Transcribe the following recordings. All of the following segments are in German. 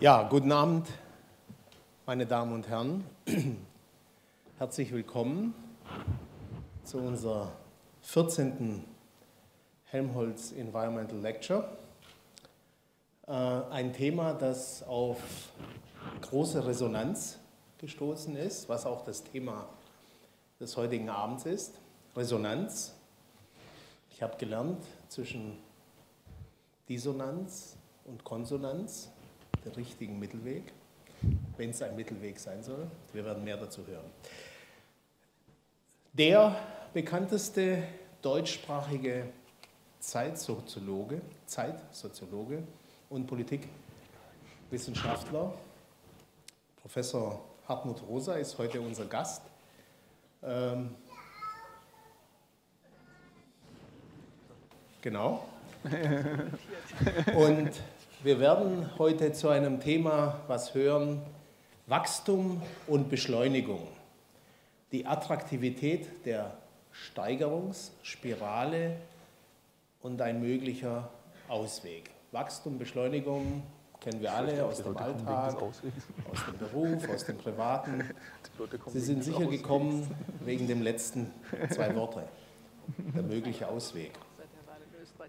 Ja, guten Abend, meine Damen und Herren. Herzlich willkommen zu unserer 14. Helmholtz Environmental Lecture. Äh, ein Thema, das auf große Resonanz gestoßen ist, was auch das Thema des heutigen Abends ist. Resonanz. Ich habe gelernt zwischen Dissonanz und Konsonanz, den richtigen Mittelweg, wenn es ein Mittelweg sein soll. Wir werden mehr dazu hören. Der bekannteste deutschsprachige Zeitsoziologe, Zeitsoziologe und Politikwissenschaftler, Professor Hartmut Rosa, ist heute unser Gast. Ähm, genau. Und wir werden heute zu einem Thema was hören, Wachstum und Beschleunigung. Die Attraktivität der Steigerungsspirale und ein möglicher Ausweg. Wachstum, Beschleunigung kennen wir alle aus dem Alltag, aus dem Beruf, aus dem Privaten. Sie sind sicher gekommen wegen dem letzten zwei Worte, der mögliche Ausweg.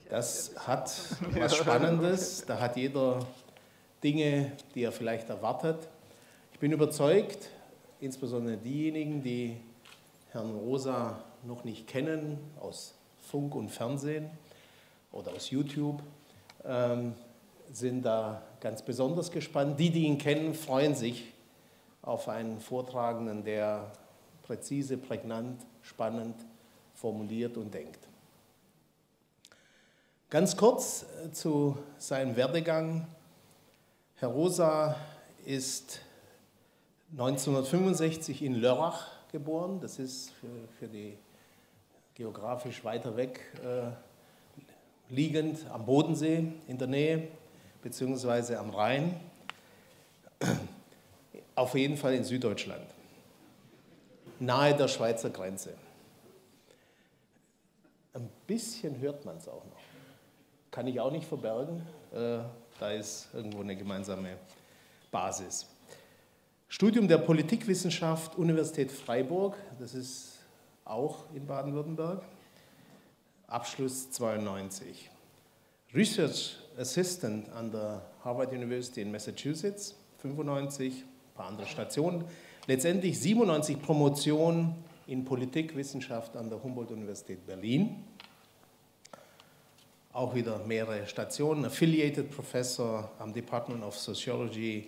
Das hat was Spannendes, da hat jeder Dinge, die er vielleicht erwartet. Ich bin überzeugt, insbesondere diejenigen, die Herrn Rosa noch nicht kennen, aus Funk und Fernsehen oder aus YouTube, ähm, sind da ganz besonders gespannt. Die, die ihn kennen, freuen sich auf einen Vortragenden, der präzise, prägnant, spannend formuliert und denkt. Ganz kurz äh, zu seinem Werdegang. Herr Rosa ist 1965 in Lörrach geboren. Das ist für, für die geografisch weiter weg äh, liegend am Bodensee in der Nähe, beziehungsweise am Rhein. Auf jeden Fall in Süddeutschland, nahe der Schweizer Grenze. Ein bisschen hört man es auch noch kann ich auch nicht verbergen. Äh, da ist irgendwo eine gemeinsame Basis. Studium der Politikwissenschaft, Universität Freiburg, das ist auch in Baden-Württemberg. Abschluss 92. Research Assistant an der Harvard University in Massachusetts, 95, ein paar andere Stationen. Letztendlich 97 Promotion in Politikwissenschaft an der Humboldt-Universität Berlin auch wieder mehrere Stationen, Affiliated Professor am Department of Sociology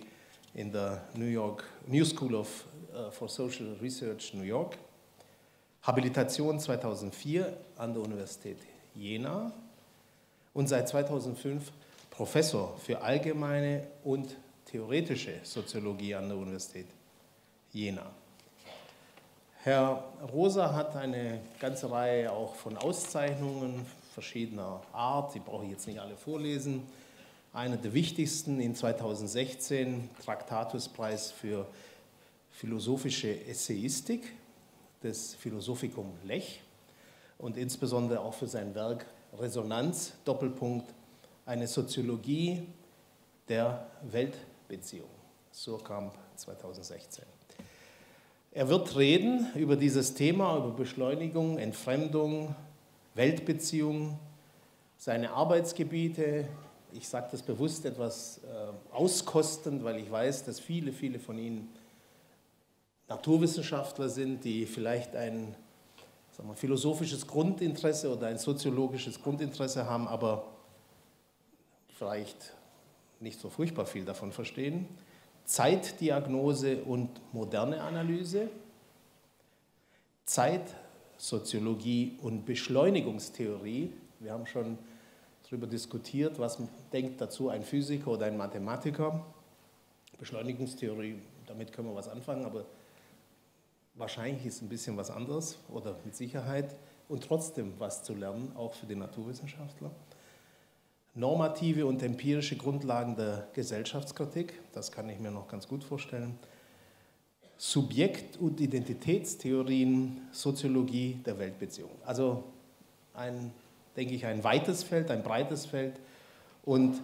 in der New York New School of, uh, for Social Research New York, Habilitation 2004 an der Universität Jena. Und seit 2005 Professor für allgemeine und theoretische Soziologie an der Universität Jena. Herr Rosa hat eine ganze Reihe auch von Auszeichnungen verschiedener Art, die brauche ich jetzt nicht alle vorlesen. Einer der wichtigsten in 2016, Traktatuspreis für philosophische Essayistik des Philosophicum Lech und insbesondere auch für sein Werk Resonanz, Doppelpunkt, eine Soziologie der Weltbeziehung, Surkamp 2016. Er wird reden über dieses Thema, über Beschleunigung, Entfremdung, Weltbeziehungen, seine Arbeitsgebiete. Ich sage das bewusst etwas äh, auskostend, weil ich weiß, dass viele, viele von Ihnen Naturwissenschaftler sind, die vielleicht ein sagen wir, philosophisches Grundinteresse oder ein soziologisches Grundinteresse haben, aber vielleicht nicht so furchtbar viel davon verstehen. Zeitdiagnose und moderne Analyse, Zeit, Soziologie und Beschleunigungstheorie. Wir haben schon darüber diskutiert, was denkt dazu ein Physiker oder ein Mathematiker. Beschleunigungstheorie, damit können wir was anfangen, aber wahrscheinlich ist ein bisschen was anderes oder mit Sicherheit und trotzdem was zu lernen, auch für die Naturwissenschaftler. Normative und empirische Grundlagen der Gesellschaftskritik, das kann ich mir noch ganz gut vorstellen. Subjekt- und Identitätstheorien, Soziologie der Weltbeziehung. Also ein, denke ich, ein weites Feld, ein breites Feld und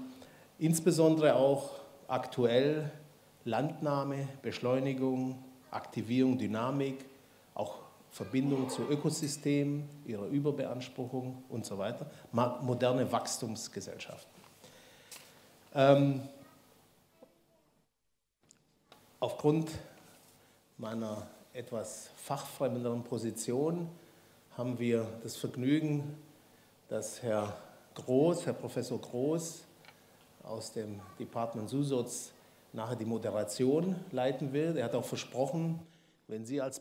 insbesondere auch aktuell Landnahme, Beschleunigung, Aktivierung, Dynamik, auch Verbindung zu Ökosystemen, ihrer Überbeanspruchung und so weiter, moderne Wachstumsgesellschaften. Ähm, aufgrund meiner etwas fachfremderen Position haben wir das Vergnügen, dass Herr Groß, Herr Professor Groß aus dem Department Susutz nachher die Moderation leiten will. Er hat auch versprochen, wenn Sie als,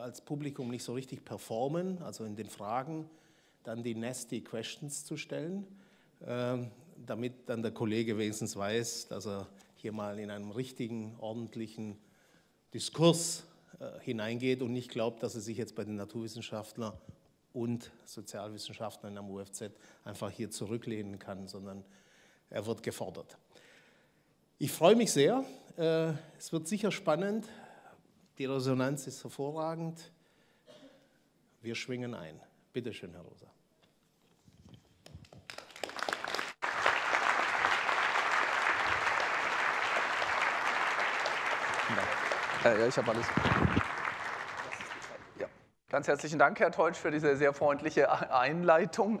als Publikum nicht so richtig performen, also in den Fragen, dann die nasty questions zu stellen, äh, damit dann der Kollege wenigstens weiß, dass er hier mal in einen richtigen, ordentlichen Diskurs äh, hineingeht und nicht glaubt, dass er sich jetzt bei den Naturwissenschaftlern und Sozialwissenschaftlern am UFZ einfach hier zurücklehnen kann, sondern er wird gefordert. Ich freue mich sehr. Äh, es wird sicher spannend. Die Resonanz ist hervorragend. Wir schwingen ein. Bitte schön, Herr Rosa. Ja, ich habe alles. Ja. Ganz herzlichen Dank, Herr Teutsch, für diese sehr freundliche Einleitung.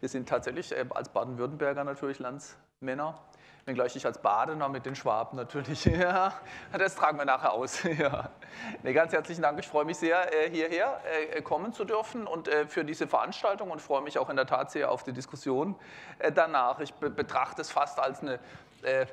Wir sind tatsächlich äh, als Baden-Württemberger natürlich Landsmänner wenngleich ich als Badener mit den Schwaben natürlich, ja, das tragen wir nachher aus. Ja. Nee, ganz herzlichen Dank, ich freue mich sehr, äh, hierher äh, kommen zu dürfen und äh, für diese Veranstaltung und freue mich auch in der Tat sehr auf die Diskussion danach. Ich betrachte es fast als eine äh,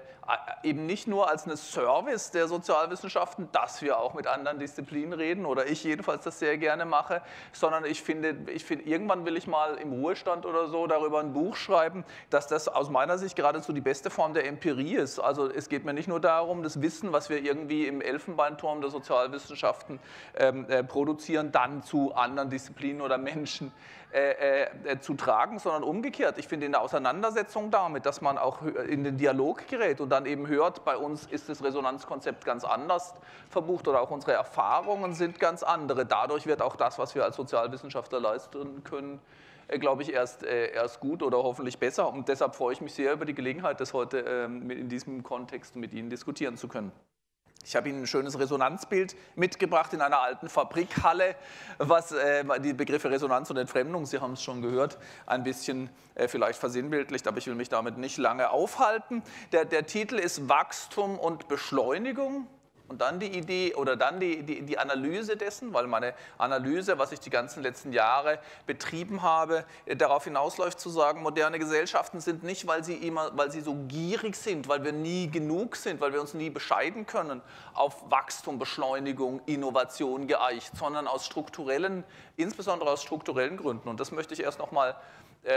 eben nicht nur als eine Service der Sozialwissenschaften, dass wir auch mit anderen Disziplinen reden oder ich jedenfalls das sehr gerne mache, sondern ich finde, ich finde, irgendwann will ich mal im Ruhestand oder so darüber ein Buch schreiben, dass das aus meiner Sicht geradezu die beste Form der Empirie ist. Also es geht mir nicht nur darum, das Wissen, was wir irgendwie im Elfenbeinturm der Sozialwissenschaften ähm, äh, produzieren, dann zu anderen Disziplinen oder Menschen äh, äh, zu tragen, sondern umgekehrt. Ich finde in der Auseinandersetzung damit, dass man auch in den Dialog gerät und dann eben hört, bei uns ist das Resonanzkonzept ganz anders verbucht oder auch unsere Erfahrungen sind ganz andere. Dadurch wird auch das, was wir als Sozialwissenschaftler leisten können, äh, glaube ich, erst, äh, erst gut oder hoffentlich besser. Und deshalb freue ich mich sehr über die Gelegenheit, das heute ähm, in diesem Kontext mit Ihnen diskutieren zu können. Ich habe Ihnen ein schönes Resonanzbild mitgebracht in einer alten Fabrikhalle, was äh, die Begriffe Resonanz und Entfremdung, Sie haben es schon gehört, ein bisschen äh, vielleicht versinnbildlicht, aber ich will mich damit nicht lange aufhalten. Der, der Titel ist Wachstum und Beschleunigung. Und dann die Idee oder dann die, die, die, Analyse dessen, weil meine Analyse, was ich die ganzen letzten Jahre betrieben habe, äh, darauf hinausläuft zu sagen, moderne Gesellschaften sind nicht, weil sie, immer, weil sie so gierig sind, weil wir nie genug sind, weil wir uns nie bescheiden können, auf Wachstum, Beschleunigung, Innovation geeicht, sondern aus strukturellen, insbesondere aus strukturellen Gründen. Und das möchte ich erst noch mal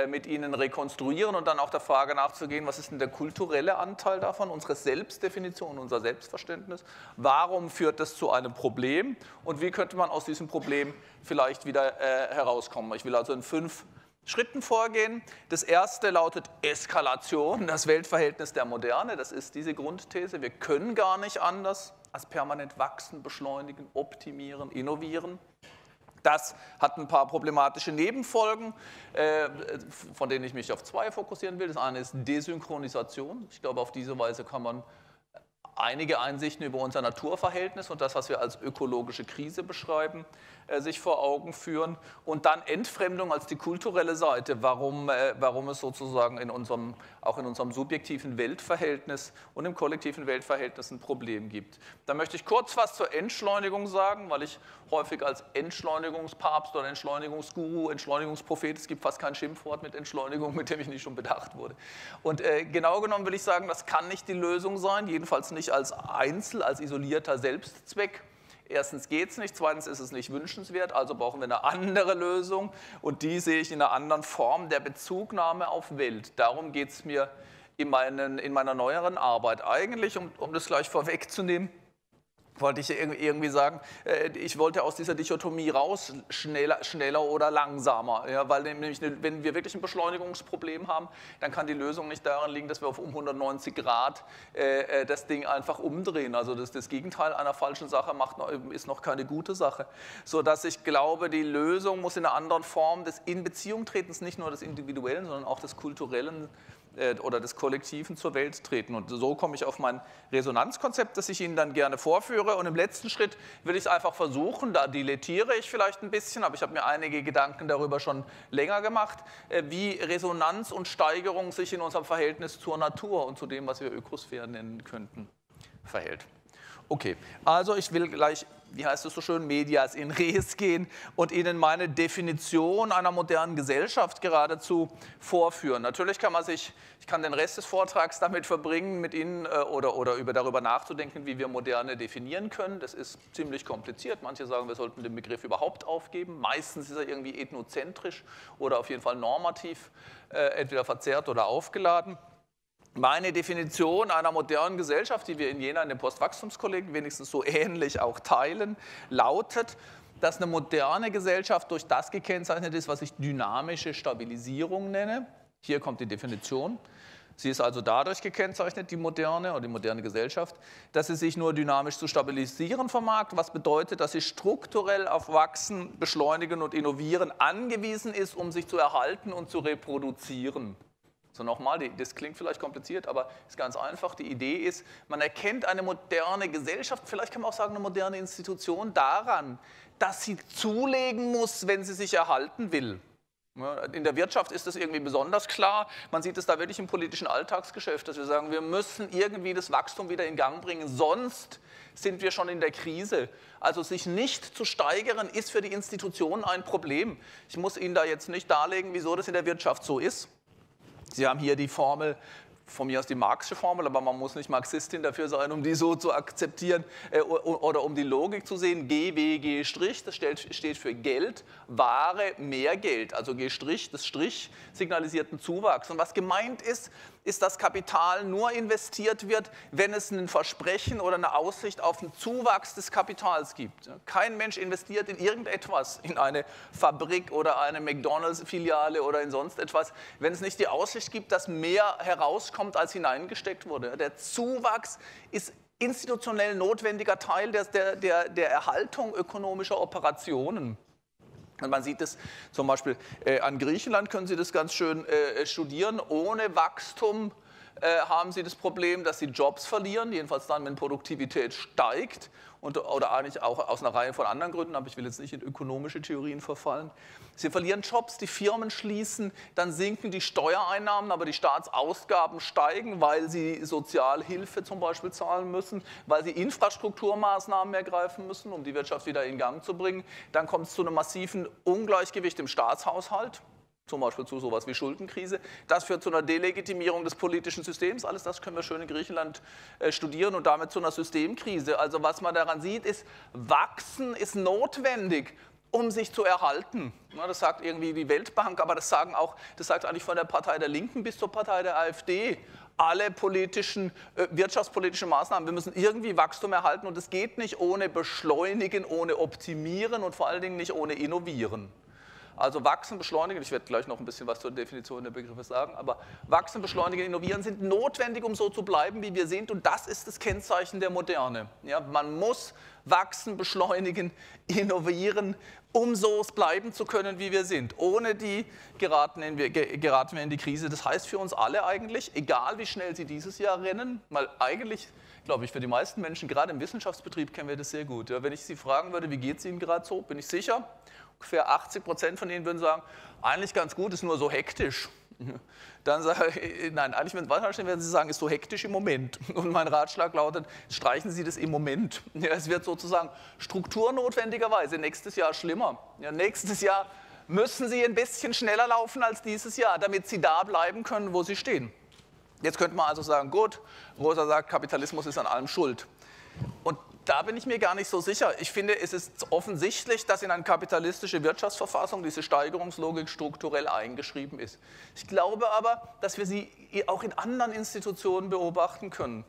mit Ihnen rekonstruieren und dann auch der Frage nachzugehen, was ist denn der kulturelle Anteil davon, unsere Selbstdefinition, unser Selbstverständnis? Warum führt das zu einem Problem und wie könnte man aus diesem Problem vielleicht wieder äh, herauskommen? Ich will also in fünf Schritten vorgehen. Das erste lautet Eskalation, das Weltverhältnis der Moderne. Das ist diese Grundthese. Wir können gar nicht anders als permanent wachsen, beschleunigen, optimieren, innovieren. Das hat ein paar problematische Nebenfolgen, äh, von denen ich mich auf zwei fokussieren will. Das eine ist Desynchronisation. Ich glaube, auf diese Weise kann man einige Einsichten über unser Naturverhältnis und das, was wir als ökologische Krise beschreiben, sich vor Augen führen. Und dann Entfremdung als die kulturelle Seite, warum, äh, warum es sozusagen in unserem, auch in unserem subjektiven Weltverhältnis und im kollektiven Weltverhältnis ein Problem gibt. Da möchte ich kurz was zur Entschleunigung sagen, weil ich häufig als Entschleunigungspapst oder Entschleunigungsguru, Entschleunigungsprophet, es gibt fast kein Schimpfwort mit Entschleunigung, mit dem ich nicht schon bedacht wurde. Und äh, genau genommen will ich sagen, das kann nicht die Lösung sein, jedenfalls nicht als Einzel, als isolierter Selbstzweck Erstens geht es nicht, zweitens ist es nicht wünschenswert, also brauchen wir eine andere Lösung und die sehe ich in einer anderen Form der Bezugnahme auf Welt. Darum geht es mir in, meinen, in, meiner neueren Arbeit. Eigentlich, um, um das gleich vorwegzunehmen, wollte ich irgendwie sagen, äh, ich wollte aus dieser Dichotomie raus, schneller, schneller oder langsamer. Ja, weil nämlich, wenn wir wirklich ein Beschleunigungsproblem haben, dann kann die Lösung nicht darin liegen, dass wir auf um 190 Grad äh, äh, das Ding einfach umdrehen. Also das, das Gegenteil einer falschen Sache macht, ist noch keine gute Sache. Sodass ich glaube, die Lösung muss in einer anderen Form des Inbeziehungtretens, nicht nur des Individuellen, sondern auch des Kulturellen äh, oder des Kollektiven zur Welt treten. Und so komme ich auf mein Resonanzkonzept, das ich Ihnen dann gerne vorführe. Und im letzten Schritt will ich es einfach versuchen, da dilettiere ich vielleicht ein bisschen, aber ich habe mir einige Gedanken darüber schon länger gemacht, äh, wie Resonanz und Steigerung sich in unserem Verhältnis zur Natur und zu dem, was wir Ökosphäre nennen könnten, verhält. Okay, also ich will gleich, wie heißt es so schön, Medias in Res gehen und Ihnen meine Definition einer modernen Gesellschaft geradezu vorführen. Natürlich kann man sich, ich kann den Rest des Vortrags damit verbringen, mit Ihnen äh, oder, oder über, darüber nachzudenken, wie wir Moderne definieren können. Das ist ziemlich kompliziert. Manche sagen, wir sollten den Begriff überhaupt aufgeben. Meistens ist er irgendwie ethnozentrisch oder auf jeden Fall normativ, äh, entweder verzerrt oder aufgeladen. Meine Definition einer modernen Gesellschaft, die wir in Jena in den Postwachstumskollegen wenigstens so ähnlich auch teilen, lautet, dass eine moderne Gesellschaft durch das gekennzeichnet ist, was ich dynamische Stabilisierung nenne. Hier kommt die Definition. Sie ist also dadurch gekennzeichnet, die moderne oder die moderne Gesellschaft, dass sie sich nur dynamisch zu stabilisieren vermag, was bedeutet, dass sie strukturell auf Wachsen, Beschleunigen und Innovieren angewiesen ist, um sich zu erhalten und zu reproduzieren. So nochmal, das klingt vielleicht kompliziert, aber ist ganz einfach. Die Idee ist, man erkennt eine moderne Gesellschaft, vielleicht kann man auch sagen eine moderne Institution daran, dass sie zulegen muss, wenn sie sich erhalten will. In der Wirtschaft ist das irgendwie besonders klar. Man sieht es da wirklich im politischen Alltagsgeschäft, dass wir sagen, wir müssen irgendwie das Wachstum wieder in Gang bringen, sonst sind wir schon in der Krise. Also sich nicht zu steigern, ist für die Institutionen ein Problem. Ich muss Ihnen da jetzt nicht darlegen, wieso das in der Wirtschaft so ist. Sie haben hier die Formel, von mir aus die Marxische Formel, aber man muss nicht Marxistin dafür sein, um die so zu akzeptieren äh, oder um die Logik zu sehen. G, W, G', das steht für Geld, Ware, mehr Geld. Also G', das Strich signalisiert einen Zuwachs. Und was gemeint ist, ist, dass Kapital nur investiert wird, wenn es ein Versprechen oder eine Aussicht auf einen Zuwachs des Kapitals gibt. Kein Mensch investiert in irgendetwas, in eine Fabrik oder eine McDonalds-Filiale oder in sonst etwas, wenn es nicht die Aussicht gibt, dass mehr herauskommt, als hineingesteckt wurde. Der Zuwachs ist institutionell notwendiger Teil der, der, der Erhaltung ökonomischer Operationen. Und man sieht es zum Beispiel äh, an Griechenland, können Sie das ganz schön äh, studieren. Ohne Wachstum äh, haben Sie das Problem, dass Sie Jobs verlieren, jedenfalls dann, wenn Produktivität steigt und, oder eigentlich auch aus einer Reihe von anderen Gründen, aber ich will jetzt nicht in ökonomische Theorien verfallen. Sie verlieren Jobs, die Firmen schließen, dann sinken die Steuereinnahmen, aber die Staatsausgaben steigen, weil sie Sozialhilfe zum Beispiel zahlen müssen, weil sie Infrastrukturmaßnahmen ergreifen müssen, um die Wirtschaft wieder in Gang zu bringen. Dann kommt es zu einem massiven Ungleichgewicht im Staatshaushalt zum Beispiel zu sowas wie Schuldenkrise. Das führt zu einer Delegitimierung des politischen Systems. Alles das können wir schön in Griechenland äh, studieren und damit zu einer Systemkrise. Also was man daran sieht, ist, Wachsen ist notwendig, um sich zu erhalten. Das sagt irgendwie die Weltbank, aber das sagen auch, das sagt eigentlich von der Partei der Linken bis zur Partei der AfD. Alle politischen, äh, wirtschaftspolitischen Maßnahmen, wir müssen irgendwie Wachstum erhalten und es geht nicht ohne Beschleunigen, ohne Optimieren und vor allen Dingen nicht ohne Innovieren. Also wachsen, beschleunigen, ich werde gleich noch ein bisschen was zur Definition der Begriffe sagen, aber wachsen, beschleunigen, innovieren sind notwendig, um so zu bleiben, wie wir sind und das ist das Kennzeichen der Moderne. Ja, man muss wachsen, beschleunigen, innovieren, um so bleiben zu können, wie wir sind. Ohne die geraten, in, geraten wir in die Krise. Das heißt für uns alle eigentlich, egal wie schnell Sie dieses Jahr rennen, weil eigentlich glaube ich, für die meisten Menschen, gerade im Wissenschaftsbetrieb, kennen wir das sehr gut. Ja, wenn ich Sie fragen würde, wie geht es Ihnen gerade so, bin ich sicher, ungefähr 80 Prozent von Ihnen würden sagen, eigentlich ganz gut, ist nur so hektisch. Dann sage ich, nein, eigentlich, wenn es stehen, werden Sie sagen, ist so hektisch im Moment. Und mein Ratschlag lautet, streichen Sie das im Moment. Ja, es wird sozusagen strukturnotwendigerweise nächstes Jahr schlimmer. Ja, nächstes Jahr müssen Sie ein bisschen schneller laufen als dieses Jahr, damit Sie da bleiben können, wo Sie stehen. Jetzt könnte man also sagen, gut, Rosa sagt, Kapitalismus ist an allem schuld. Da bin ich mir gar nicht so sicher. Ich finde, es ist offensichtlich, dass in eine kapitalistische Wirtschaftsverfassung diese Steigerungslogik strukturell eingeschrieben ist. Ich glaube aber, dass wir sie auch in anderen Institutionen beobachten können.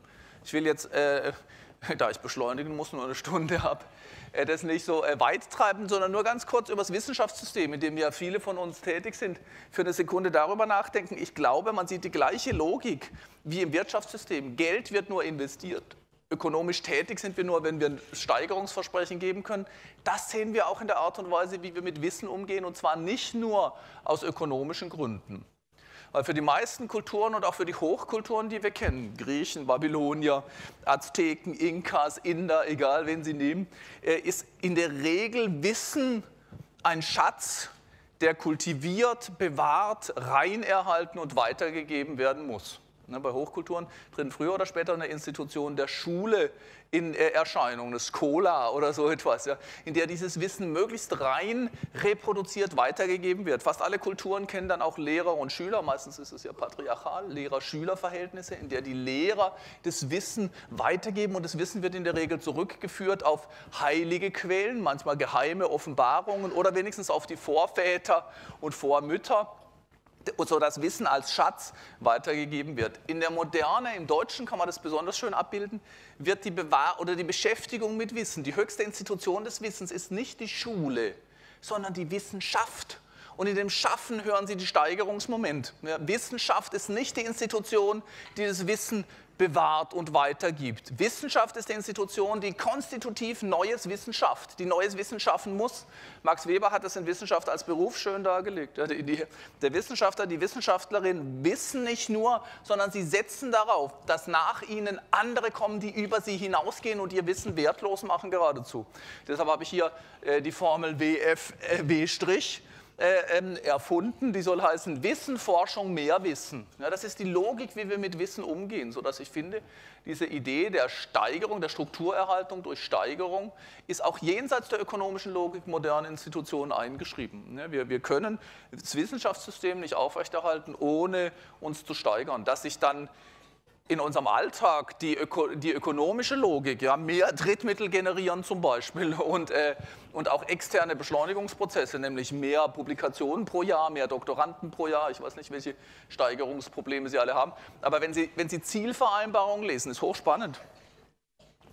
Ich will jetzt, äh, da ich beschleunigen muss, nur eine Stunde habe, äh, das nicht so äh, weit treiben, sondern nur ganz kurz über das Wissenschaftssystem, in dem ja viele von uns tätig sind, für eine Sekunde darüber nachdenken. Ich glaube, man sieht die gleiche Logik wie im Wirtschaftssystem. Geld wird nur investiert. Ökonomisch tätig sind wir nur, wenn wir ein Steigerungsversprechen geben können. Das sehen wir auch in der Art und Weise, wie wir mit Wissen umgehen, und zwar nicht nur aus ökonomischen Gründen. Weil für die meisten Kulturen und auch für die Hochkulturen, die wir kennen, Griechen, Babylonier, Azteken, Inkas, Inder, egal wen Sie nehmen, äh, ist in der Regel Wissen ein Schatz, der kultiviert, bewahrt, rein erhalten und weitergegeben werden muss. Ne, bei Hochkulturen treten früher oder später eine Institution der Schule in äh, Erscheinung, eine Skola oder so etwas, ja, in der dieses Wissen möglichst rein reproduziert weitergegeben wird. Fast alle Kulturen kennen dann auch Lehrer und Schüler, meistens ist es ja patriarchal, Lehrer-Schüler-Verhältnisse, in der die Lehrer das Wissen weitergeben. Und das Wissen wird in der Regel zurückgeführt auf heilige Quellen, manchmal geheime Offenbarungen oder wenigstens auf die Vorväter und Vormütter so das Wissen als Schatz weitergegeben wird. In der Moderne, im Deutschen kann man das besonders schön abbilden, wird die Bewahr oder die Beschäftigung mit Wissen, die höchste Institution des Wissens ist nicht die Schule, sondern die Wissenschaft. Und in dem Schaffen hören Sie die Steigerungsmoment. Wissenschaft ist nicht die Institution, die das Wissen bewahrt und weitergibt. Wissenschaft ist die Institution, die konstitutiv neues Wissen schafft, die neues Wissen schaffen muss. Max Weber hat das in Wissenschaft als Beruf schön dargelegt. Der Wissenschaftler, die Wissenschaftlerin wissen nicht nur, sondern sie setzen darauf, dass nach ihnen andere kommen, die über sie hinausgehen und ihr Wissen wertlos machen geradezu. Deshalb habe ich hier äh, die Formel WFW' äh, ähm, erfunden, die soll heißen Wissen, Forschung, mehr Wissen. Ja, das ist die Logik, wie wir mit Wissen umgehen, sodass ich finde, diese Idee der Steigerung, der Strukturerhaltung durch Steigerung ist auch jenseits der ökonomischen Logik moderner Institutionen eingeschrieben. Ja, wir, wir können das Wissenschaftssystem nicht aufrechterhalten, ohne uns zu steigern. Dass sich dann in unserem Alltag die, Öko, die ökonomische Logik, ja, mehr Drittmittel generieren zum Beispiel und, äh, und auch externe Beschleunigungsprozesse, nämlich mehr Publikationen pro Jahr, mehr Doktoranden pro Jahr, ich weiß nicht, welche Steigerungsprobleme Sie alle haben, aber wenn Sie, wenn Sie Zielvereinbarungen lesen, ist hochspannend.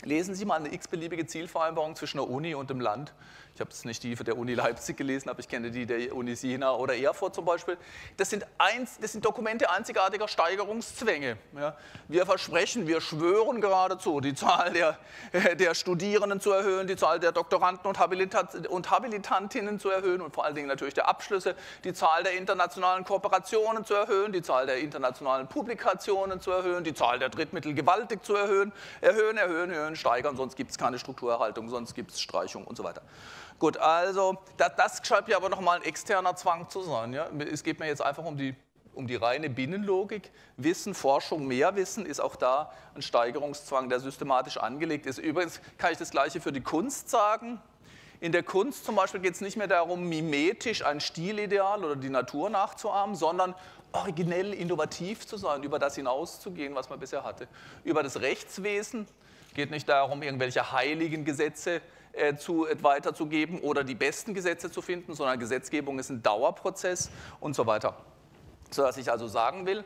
Lesen Sie mal eine x-beliebige Zielvereinbarung zwischen der Uni und dem Land ich habe es nicht die der Uni Leipzig gelesen, aber ich kenne die der Uni Jena oder Erfurt zum Beispiel. Das sind, eins, das sind Dokumente einzigartiger Steigerungszwänge. Ja. Wir versprechen, wir schwören geradezu, die Zahl der, der Studierenden zu erhöhen, die Zahl der Doktoranden und, Habilitat, und Habilitantinnen zu erhöhen und vor allen Dingen natürlich der Abschlüsse, die Zahl der internationalen Kooperationen zu erhöhen, die Zahl der internationalen Publikationen zu erhöhen, die Zahl der Drittmittel gewaltig zu erhöhen, erhöhen, erhöhen, erhöhen, steigern, sonst gibt es keine Strukturerhaltung, sonst gibt es Streichung und so weiter. Gut, also das, das scheint ja aber nochmal ein externer Zwang zu sein. Ja? Es geht mir jetzt einfach um die, um die reine Binnenlogik. Wissen, Forschung, mehr Wissen ist auch da ein Steigerungszwang, der systematisch angelegt ist. Übrigens kann ich das Gleiche für die Kunst sagen. In der Kunst zum Beispiel geht es nicht mehr darum, mimetisch ein Stilideal oder die Natur nachzuahmen, sondern originell innovativ zu sein, über das hinauszugehen, was man bisher hatte. Über das Rechtswesen geht nicht darum, irgendwelche heiligen Gesetze äh, zu, äh, weiterzugeben oder die besten Gesetze zu finden, sondern Gesetzgebung ist ein Dauerprozess und so weiter. Sodass ich also sagen will,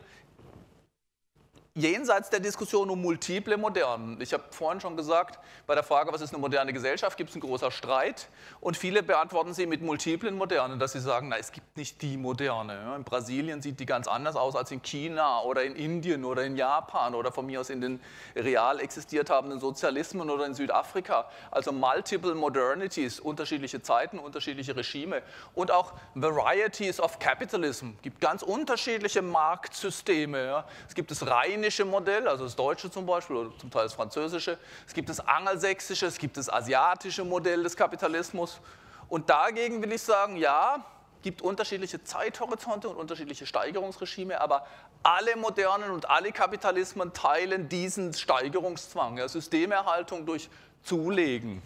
jenseits der Diskussion um multiple Modernen. Ich habe vorhin schon gesagt, bei der Frage, was ist eine moderne Gesellschaft, gibt es einen großen Streit und viele beantworten sie mit multiplen Modernen, dass sie sagen, na, es gibt nicht die Moderne. In Brasilien sieht die ganz anders aus als in China oder in Indien oder in Japan oder von mir aus in den real existiert habenden Sozialismen oder in Südafrika. Also multiple modernities, unterschiedliche Zeiten, unterschiedliche Regime und auch varieties of capitalism. Es gibt ganz unterschiedliche Marktsysteme. Es gibt das reine dänische Modell, also das deutsche zum Beispiel, oder zum Teil das französische. Es gibt das angelsächsische, es gibt das asiatische Modell des Kapitalismus. Und dagegen will ich sagen, ja, gibt unterschiedliche Zeithorizonte und unterschiedliche Steigerungsregime, aber alle modernen und alle Kapitalismen teilen diesen Steigerungszwang, ja, Systemerhaltung durch Zulegen.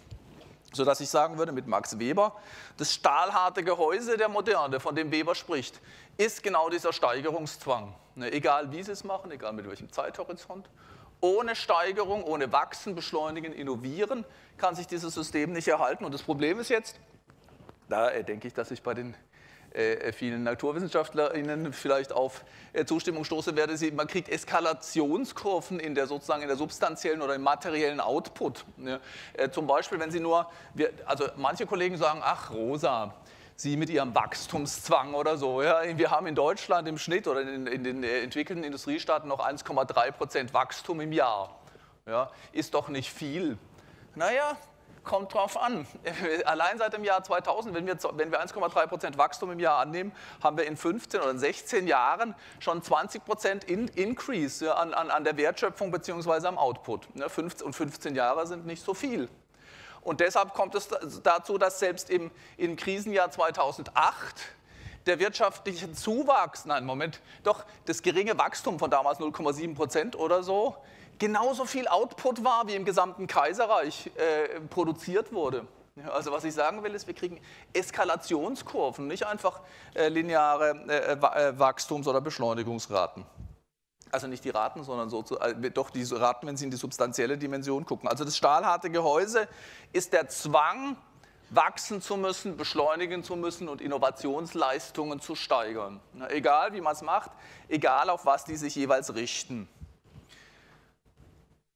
Sodass ich sagen würde mit Max Weber, das stahlharte Gehäuse der Moderne, von dem Weber spricht, ist genau dieser Steigerungszwang. Ne, egal wie sie es machen, egal mit welchem Zeithorizont. Ohne Steigerung, ohne Wachsen, Beschleunigen, Innovieren kann sich dieses System nicht erhalten. Und das Problem ist jetzt, da denke ich, dass ich bei den äh, vielen NaturwissenschaftlerInnen vielleicht auf äh, Zustimmung stoße werde, sie, man kriegt Eskalationskurven in der sozusagen in der substanziellen oder im materiellen Output. Ne? Äh, zum Beispiel, wenn Sie nur, wir, also manche Kollegen sagen, ach Rosa, Sie mit Ihrem Wachstumszwang oder so. Ja, wir haben in Deutschland im Schnitt oder in, in den äh, entwickelten Industriestaaten noch 1,3 Prozent Wachstum im Jahr. Ja, ist doch nicht viel. Naja, Kommt drauf an. Allein seit dem Jahr 2000, wenn wir, wenn wir 1,3 Prozent Wachstum im Jahr annehmen, haben wir in 15 oder 16 Jahren schon 20 Prozent in Increase an, an, an, der Wertschöpfung bzw. am Output. Ja, 15, und 15 Jahre sind nicht so viel. Und deshalb kommt es dazu, dass selbst im, im Krisenjahr 2008 der wirtschaftliche Zuwachs, nein, Moment, doch das geringe Wachstum von damals 0,7 Prozent oder so, genauso viel Output war, wie im gesamten Kaiserreich äh, produziert wurde. Also was ich sagen will, ist, wir kriegen Eskalationskurven, nicht einfach äh, lineare äh, äh Wachstums- oder Beschleunigungsraten. Also nicht die Raten, sondern so, äh, doch die Raten, wenn Sie in die substanzielle Dimension gucken. Also das stahlharte Gehäuse ist der Zwang, wachsen zu müssen, beschleunigen zu müssen und Innovationsleistungen zu steigern. Egal wie man es macht, egal auf was die sich jeweils richten.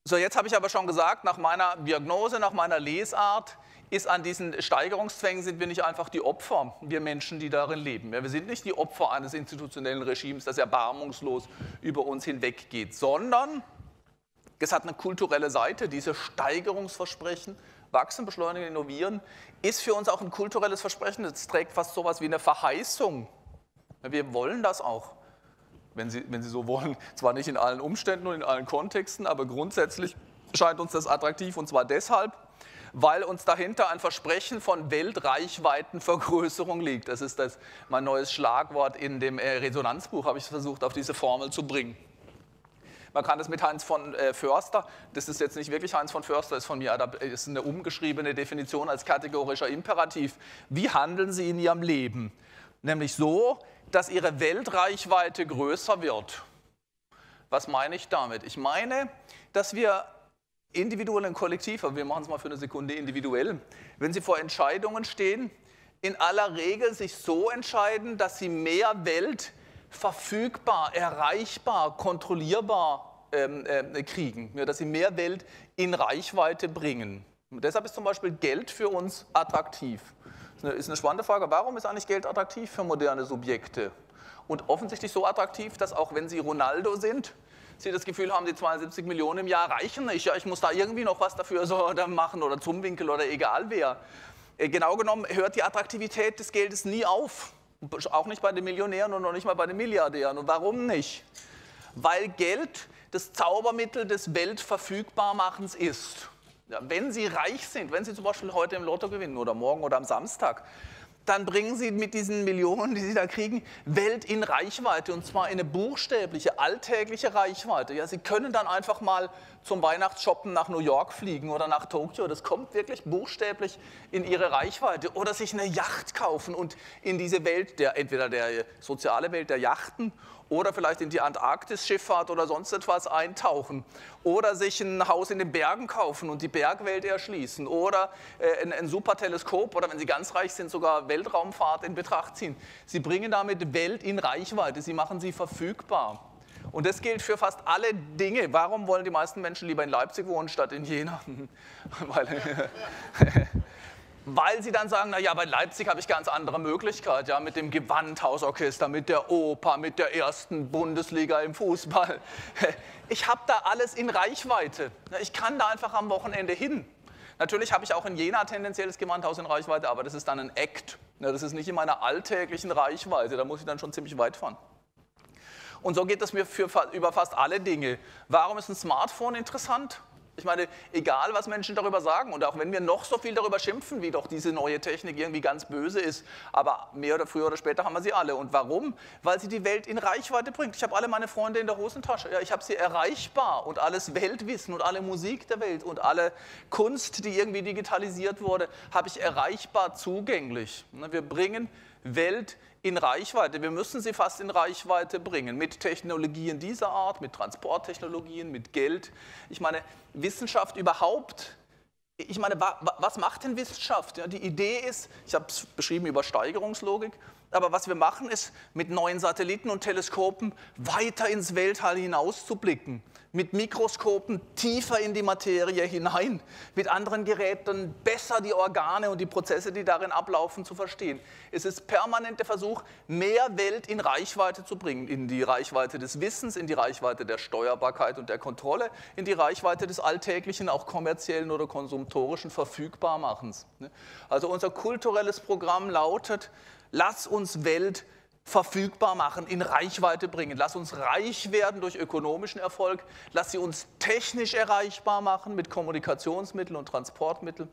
So, jetzt habe ich aber schon gesagt, nach meiner Diagnose, nach meiner Lesart, ist an diesen Steigerungszwängen sind wir nicht einfach die Opfer, wir Menschen, die darin leben. Wir sind nicht die Opfer eines institutionellen Regimes, das erbarmungslos über uns hinweggeht, sondern es hat eine kulturelle Seite, diese Steigerungsversprechen, wachsen, beschleunigen, innovieren, ist für uns auch ein kulturelles Versprechen. Es trägt fast so etwas wie eine Verheißung. Wir wollen das auch wenn Sie, wenn Sie so wollen, zwar nicht in allen Umständen und in allen Kontexten, aber grundsätzlich scheint uns das attraktiv und zwar deshalb, weil uns dahinter ein Versprechen von Weltreichweitenvergrößerung liegt. Das ist das, mein neues Schlagwort in dem äh, Resonanzbuch, habe ich versucht, auf diese Formel zu bringen. Man kann das mit Heinz von äh, Förster, das ist jetzt nicht wirklich Heinz von Förster, ist von mir, das ist eine umgeschriebene Definition als kategorischer Imperativ. Wie handeln Sie in Ihrem Leben? Nämlich so, dass ihre Weltreichweite größer wird. Was meine ich damit? Ich meine, dass wir individuell und kollektiv, aber wir machen es mal für eine Sekunde individuell, wenn Sie vor Entscheidungen stehen, in aller Regel sich so entscheiden, dass Sie mehr Welt verfügbar, erreichbar, kontrollierbar ähm, äh, kriegen, ja, dass Sie mehr Welt in Reichweite bringen. Und deshalb ist zum Beispiel Geld für uns attraktiv ist eine spannende Frage. Warum ist eigentlich Geld attraktiv für moderne Subjekte? Und offensichtlich so attraktiv, dass auch wenn Sie Ronaldo sind, Sie das Gefühl haben, die 72 Millionen im Jahr reichen nicht. Ja, ich muss da irgendwie noch was dafür so, machen oder zum Winkel oder egal wer. Äh, genau genommen hört die Attraktivität des Geldes nie auf. Auch nicht bei den Millionären und noch nicht mal bei den Milliardären. Und warum nicht? Weil Geld das Zaubermittel des Weltverfügbarmachens ist. Ja, wenn Sie reich sind, wenn Sie zum Beispiel heute im Lotto gewinnen oder morgen oder am Samstag, dann bringen Sie mit diesen Millionen, die Sie da kriegen, Welt in Reichweite und zwar in eine buchstäbliche, alltägliche Reichweite. Ja, Sie können dann einfach mal zum Weihnachtsshoppen nach New York fliegen oder nach Tokio. Das kommt wirklich buchstäblich in Ihre Reichweite. Oder sich eine Yacht kaufen und in diese Welt, der, entweder der soziale Welt der Yachten oder vielleicht in die Antarktis-Schifffahrt oder sonst etwas eintauchen oder sich ein Haus in den Bergen kaufen und die Bergwelt erschließen oder äh, ein, ein super Teleskop oder wenn Sie ganz reich sind, sogar Weltraumfahrt in Betracht ziehen. Sie bringen damit Welt in Reichweite, Sie machen sie verfügbar. Und das gilt für fast alle Dinge. Warum wollen die meisten Menschen lieber in Leipzig wohnen statt in Jena? Weil, weil sie dann sagen, naja, bei Leipzig habe ich ganz andere Möglichkeiten, ja, mit dem Gewandhausorchester, mit der Oper, mit der ersten Bundesliga im Fußball. Ich habe da alles in Reichweite. Ich kann da einfach am Wochenende hin. Natürlich habe ich auch in Jena tendenzielles Gewandhaus in Reichweite, aber das ist dann ein Act. Das ist nicht in meiner alltäglichen Reichweite, da muss ich dann schon ziemlich weit fahren. Und so geht es mir für, über fast alle Dinge. Warum ist ein Smartphone interessant? Ich meine, egal was Menschen darüber sagen und auch wenn wir noch so viel darüber schimpfen, wie doch diese neue Technik irgendwie ganz böse ist, aber mehr oder früher oder später haben wir sie alle. Und warum? Weil sie die Welt in Reichweite bringt. Ich habe alle meine Freunde in der Hosentasche. Ja, ich habe sie erreichbar und alles Weltwissen und alle Musik der Welt und alle Kunst, die irgendwie digitalisiert wurde, habe ich erreichbar zugänglich. Wir bringen Welt in Reichweite. Wir müssen sie fast in Reichweite bringen mit Technologien dieser Art, mit Transporttechnologien, mit Geld. Ich meine, Wissenschaft überhaupt. Ich meine, was macht denn Wissenschaft? Ja, die Idee ist, ich habe es beschrieben über Steigerungslogik, aber was wir machen, ist mit neuen Satelliten und Teleskopen weiter ins Weltall hinaus zu blicken mit Mikroskopen tiefer in die Materie hinein, mit anderen Geräten besser die Organe und die Prozesse, die darin ablaufen, zu verstehen. Es ist permanent der Versuch, mehr Welt in Reichweite zu bringen, in die Reichweite des Wissens, in die Reichweite der Steuerbarkeit und der Kontrolle, in die Reichweite des alltäglichen, auch kommerziellen oder konsumtorischen Verfügbarmachens. Also unser kulturelles Programm lautet, lass uns Welt verfügbar machen, in Reichweite bringen. Lass uns reich werden durch ökonomischen Erfolg. Lass sie uns technisch erreichbar machen mit Kommunikationsmitteln und Transportmitteln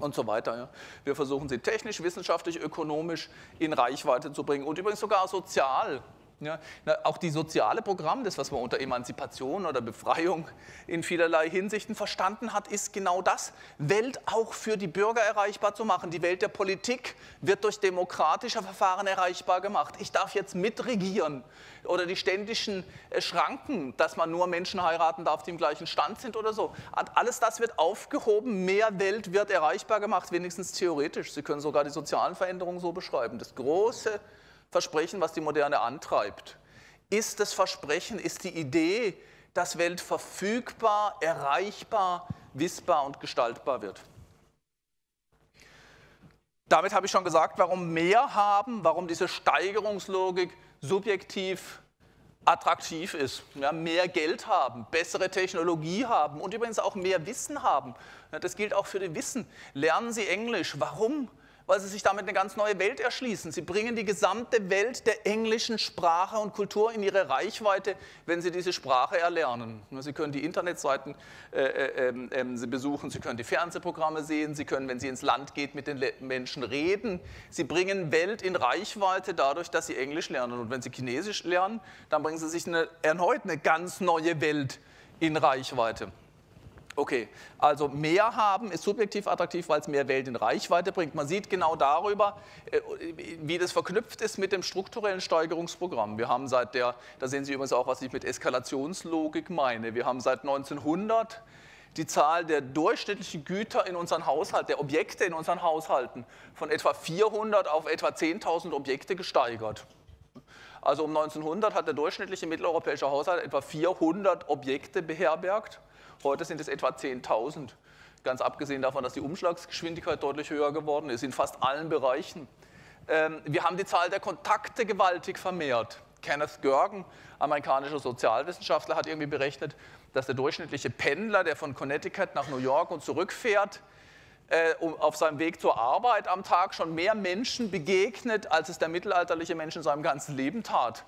und so weiter. Ja. Wir versuchen sie technisch, wissenschaftlich, ökonomisch in Reichweite zu bringen und übrigens sogar sozial. Ja, auch die soziale Programm, das, was man unter Emanzipation oder Befreiung in vielerlei Hinsichten verstanden hat, ist genau das, Welt auch für die Bürger erreichbar zu machen. Die Welt der Politik wird durch demokratische Verfahren erreichbar gemacht. Ich darf jetzt mitregieren oder die ständischen äh, Schranken, dass man nur Menschen heiraten darf, die im gleichen Stand sind oder so. Alles das wird aufgehoben, mehr Welt wird erreichbar gemacht, wenigstens theoretisch. Sie können sogar die sozialen Veränderungen so beschreiben. Das große Versprechen, was die Moderne antreibt, ist das Versprechen, ist die Idee, dass Welt verfügbar, erreichbar, wissbar und gestaltbar wird. Damit habe ich schon gesagt, warum mehr haben, warum diese Steigerungslogik subjektiv attraktiv ist. Ja, mehr Geld haben, bessere Technologie haben und übrigens auch mehr Wissen haben. Ja, das gilt auch für das Wissen. Lernen Sie Englisch. Warum? Weil sie sich damit eine ganz neue Welt erschließen. Sie bringen die gesamte Welt der englischen Sprache und Kultur in ihre Reichweite, wenn sie diese Sprache erlernen. Sie können die Internetseiten äh, äh, äh, besuchen, Sie können die Fernsehprogramme sehen, Sie können, wenn Sie ins Land geht, mit den Menschen reden. Sie bringen Welt in Reichweite dadurch, dass Sie Englisch lernen. Und wenn Sie Chinesisch lernen, dann bringen Sie sich eine, erneut eine ganz neue Welt in Reichweite. Okay, also mehr haben ist subjektiv attraktiv, weil es mehr Welt in Reichweite bringt. Man sieht genau darüber, äh, wie das verknüpft ist mit dem strukturellen Steigerungsprogramm. Wir haben seit der, da sehen Sie übrigens auch, was ich mit Eskalationslogik meine. Wir haben seit 1900 die Zahl der durchschnittlichen Güter in unseren Haushalten, der Objekte in unseren Haushalten von etwa 400 auf etwa 10.000 Objekte gesteigert. Also um 1900 hat der durchschnittliche mitteleuropäische Haushalt etwa 400 Objekte beherbergt. Heute sind es etwa 10.000. Ganz abgesehen davon, dass die Umschlagsgeschwindigkeit deutlich höher geworden ist in fast allen Bereichen. Ähm, wir haben die Zahl der Kontakte gewaltig vermehrt. Kenneth Görgen, amerikanischer Sozialwissenschaftler, hat irgendwie berechnet, dass der durchschnittliche Pendler, der von Connecticut nach New York und zurückfährt, äh, auf seinem Weg zur Arbeit am Tag schon mehr Menschen begegnet, als es der mittelalterliche Mensch in seinem ganzen Leben tat.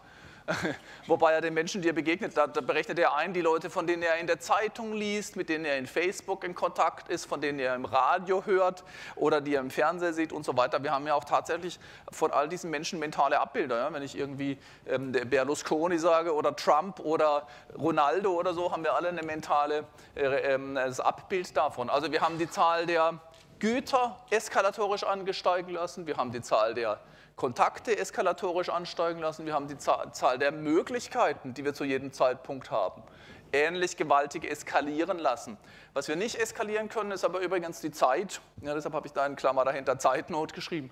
Wobei er den Menschen, die er begegnet, da, da berechnet er ein, die Leute, von denen er in der Zeitung liest, mit denen er in Facebook in Kontakt ist, von denen er im Radio hört oder die er im Fernseher sieht und so weiter. Wir haben ja auch tatsächlich von all diesen Menschen mentale Abbilder. Ja? Wenn ich irgendwie ähm, Berlusconi sage oder Trump oder Ronaldo oder so, haben wir alle eine mentale äh, äh, Abbild davon. Also wir haben die Zahl der Güter eskalatorisch angesteigen lassen, wir haben die Zahl der Kontakte eskalatorisch ansteigen lassen, wir haben die Zahl der Möglichkeiten, die wir zu jedem Zeitpunkt haben, ähnlich gewaltig eskalieren lassen. Was wir nicht eskalieren können, ist aber übrigens die Zeit. Ja, deshalb habe ich da in Klammer dahinter Zeitnot geschrieben.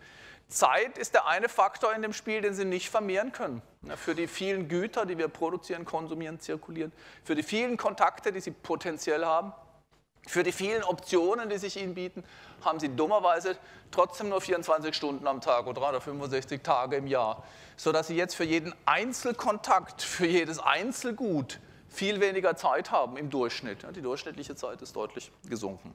Zeit ist der eine Faktor in dem Spiel, den Sie nicht vermehren können. Ja, für die vielen Güter, die wir produzieren, konsumieren, zirkulieren, für die vielen Kontakte, die Sie potenziell haben, für die vielen Optionen, die sich Ihnen bieten, haben Sie dummerweise trotzdem nur 24 Stunden am Tag oder 365 Tage im Jahr, sodass Sie jetzt für jeden Einzelkontakt, für jedes Einzelgut viel weniger Zeit haben im Durchschnitt. Die durchschnittliche Zeit ist deutlich gesunken.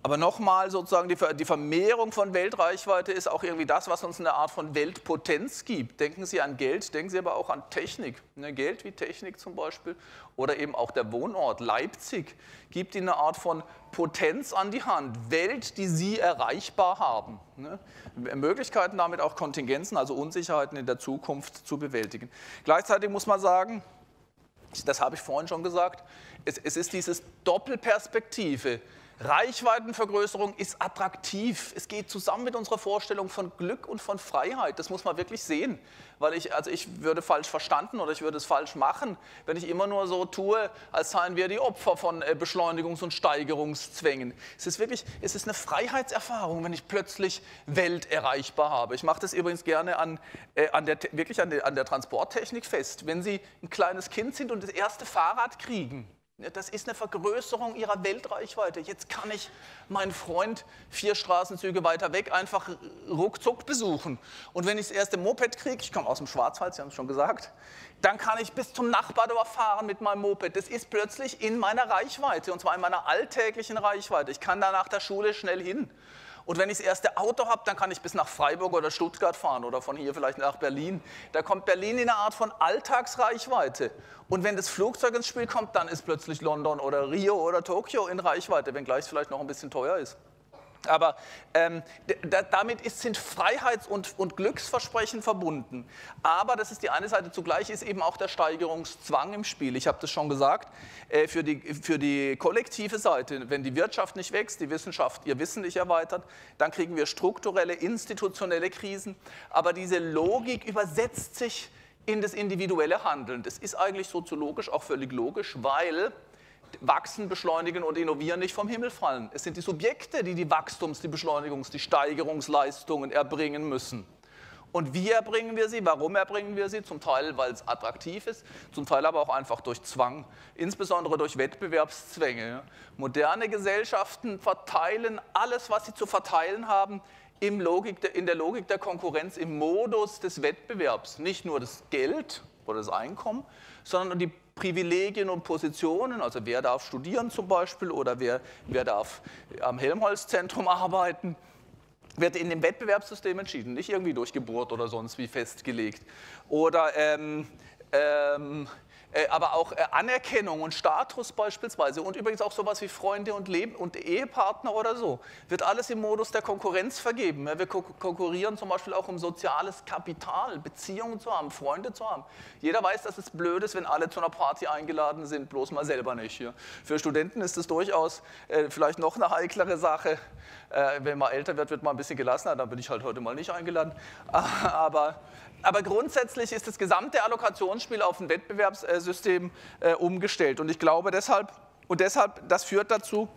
Aber nochmal sozusagen die Vermehrung von Weltreichweite ist auch irgendwie das, was uns eine Art von Weltpotenz gibt. Denken Sie an Geld, denken Sie aber auch an Technik. Ne, Geld wie Technik zum Beispiel oder eben auch der Wohnort Leipzig gibt Ihnen eine Art von Potenz an die Hand. Welt, die Sie erreichbar haben. Ne? Möglichkeiten damit auch Kontingenzen, also Unsicherheiten in der Zukunft zu bewältigen. Gleichzeitig muss man sagen, das habe ich vorhin schon gesagt, es, es ist diese Doppelperspektive Reichweitenvergrößerung ist attraktiv. Es geht zusammen mit unserer Vorstellung von Glück und von Freiheit. Das muss man wirklich sehen. Weil ich, also ich würde falsch verstanden oder ich würde es falsch machen, wenn ich immer nur so tue, als seien wir die Opfer von äh, Beschleunigungs- und Steigerungszwängen. Es ist wirklich, es ist eine Freiheitserfahrung, wenn ich plötzlich Welt erreichbar habe. Ich mache das übrigens gerne an, äh, an der, wirklich an der, an der Transporttechnik fest. Wenn Sie ein kleines Kind sind und das erste Fahrrad kriegen, das ist eine Vergrößerung ihrer Weltreichweite. Jetzt kann ich meinen Freund vier Straßenzüge weiter weg einfach ruckzuck besuchen. Und wenn ich das erste Moped kriege, ich komme aus dem Schwarzwald, Sie haben es schon gesagt, dann kann ich bis zum Nachbardorf fahren mit meinem Moped. Das ist plötzlich in meiner Reichweite und zwar in meiner alltäglichen Reichweite. Ich kann da nach der Schule schnell hin. Und wenn ich das erste Auto habe, dann kann ich bis nach Freiburg oder Stuttgart fahren oder von hier vielleicht nach Berlin. Da kommt Berlin in eine Art von Alltagsreichweite. Und wenn das Flugzeug ins Spiel kommt, dann ist plötzlich London oder Rio oder Tokio in Reichweite, wenngleich es vielleicht noch ein bisschen teuer ist. Aber ähm, damit ist, sind Freiheits- und, und, Glücksversprechen verbunden. Aber das ist die eine Seite, zugleich ist eben auch der Steigerungszwang im Spiel. Ich habe das schon gesagt, äh, für, die, für die kollektive Seite, wenn die Wirtschaft nicht wächst, die Wissenschaft ihr Wissen nicht erweitert, dann kriegen wir strukturelle, institutionelle Krisen. Aber diese Logik übersetzt sich in das individuelle Handeln. Das ist eigentlich soziologisch auch völlig logisch, weil Wachsen, Beschleunigen und Innovieren nicht vom Himmel fallen. Es sind die Subjekte, die die Wachstums-, die Beschleunigungs-, die Steigerungsleistungen erbringen müssen. Und wie erbringen wir sie? Warum erbringen wir sie? Zum Teil, weil es attraktiv ist, zum Teil aber auch einfach durch Zwang, insbesondere durch Wettbewerbszwänge. Moderne Gesellschaften verteilen alles, was sie zu verteilen haben, in der Logik der Konkurrenz, im Modus des Wettbewerbs. Nicht nur das Geld oder das Einkommen, sondern die Privilegien und Positionen, also wer darf studieren zum Beispiel oder wer, wer darf am Helmholtz-Zentrum arbeiten, wird in dem Wettbewerbssystem entschieden, nicht irgendwie durch Geburt oder sonst wie festgelegt. Oder ähm, ähm, äh, aber auch äh, Anerkennung und Status beispielsweise und übrigens auch sowas wie Freunde und, Leben und Ehepartner oder so, wird alles im Modus der Konkurrenz vergeben. Wir konkurrieren zum Beispiel auch um soziales Kapital, Beziehungen zu haben, Freunde zu haben. Jeder weiß, dass es blöd ist, wenn alle zu einer Party eingeladen sind, bloß mal selber nicht. Für Studenten ist es durchaus äh, vielleicht noch eine heiklere Sache. Wenn man älter wird, wird man ein bisschen gelassener, dann bin ich halt heute mal nicht eingeladen. Aber aber grundsätzlich ist das gesamte Allokationsspiel auf ein Wettbewerbssystem äh, umgestellt. Und ich glaube deshalb, und deshalb, das führt dazu,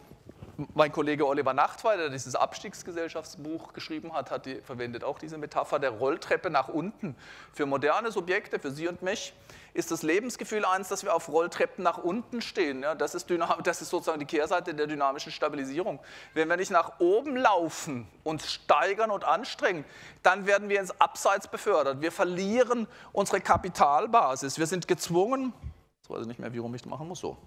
mein Kollege Oliver Nachtwey, der dieses Abstiegsgesellschaftsbuch geschrieben hat, hat die, verwendet auch diese Metapher der Rolltreppe nach unten. Für moderne Subjekte, für Sie und mich, ist das Lebensgefühl eins, dass wir auf Rolltreppen nach unten stehen. Ja, das, ist das ist sozusagen die Kehrseite der dynamischen Stabilisierung. Wenn wir nicht nach oben laufen, uns steigern und anstrengen, dann werden wir ins Abseits befördert. Wir verlieren unsere Kapitalbasis. Wir sind gezwungen, jetzt weiß ich nicht mehr, wie rum ich das machen muss, so.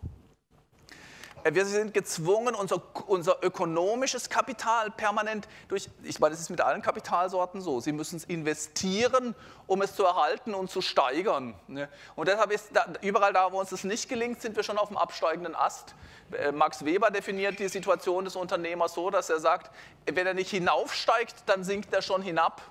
Wir sind gezwungen, unser, unser ökonomisches Kapital permanent durch, ich meine, das ist mit allen Kapitalsorten so, Sie müssen es investieren, um es zu erhalten und zu steigern. Ne? Und deshalb ist da, überall da, wo uns das nicht gelingt, sind wir schon auf dem absteigenden Ast. Äh, Max Weber definiert die Situation des Unternehmers so, dass er sagt, wenn er nicht hinaufsteigt, dann sinkt er schon hinab.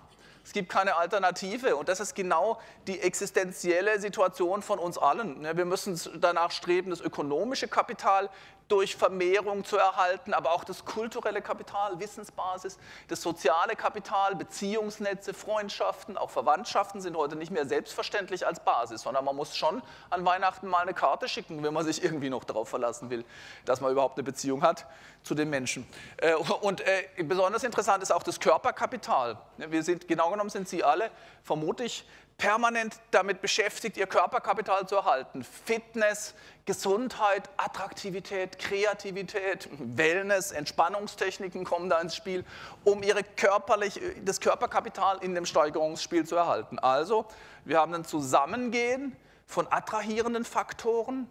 Es gibt keine Alternative. Und das ist genau die existenzielle Situation von uns allen. Ne? Wir müssen danach streben, das ökonomische Kapital durch Vermehrung zu erhalten, aber auch das kulturelle Kapital, Wissensbasis, das soziale Kapital, Beziehungsnetze, Freundschaften, auch Verwandtschaften sind heute nicht mehr selbstverständlich als Basis, sondern man muss schon an Weihnachten mal eine Karte schicken, wenn man sich irgendwie noch darauf verlassen will, dass man überhaupt eine Beziehung hat zu den Menschen. Äh, und äh, besonders interessant ist auch das Körperkapital. Wir sind, genau genommen sind Sie alle vermutlich permanent damit beschäftigt, ihr Körperkapital zu erhalten. Fitness, Gesundheit, Attraktivität, Kreativität, Wellness, Entspannungstechniken kommen da ins Spiel, um ihre körperlich, das Körperkapital in dem Steigerungsspiel zu erhalten. Also, wir haben ein Zusammengehen von attrahierenden Faktoren,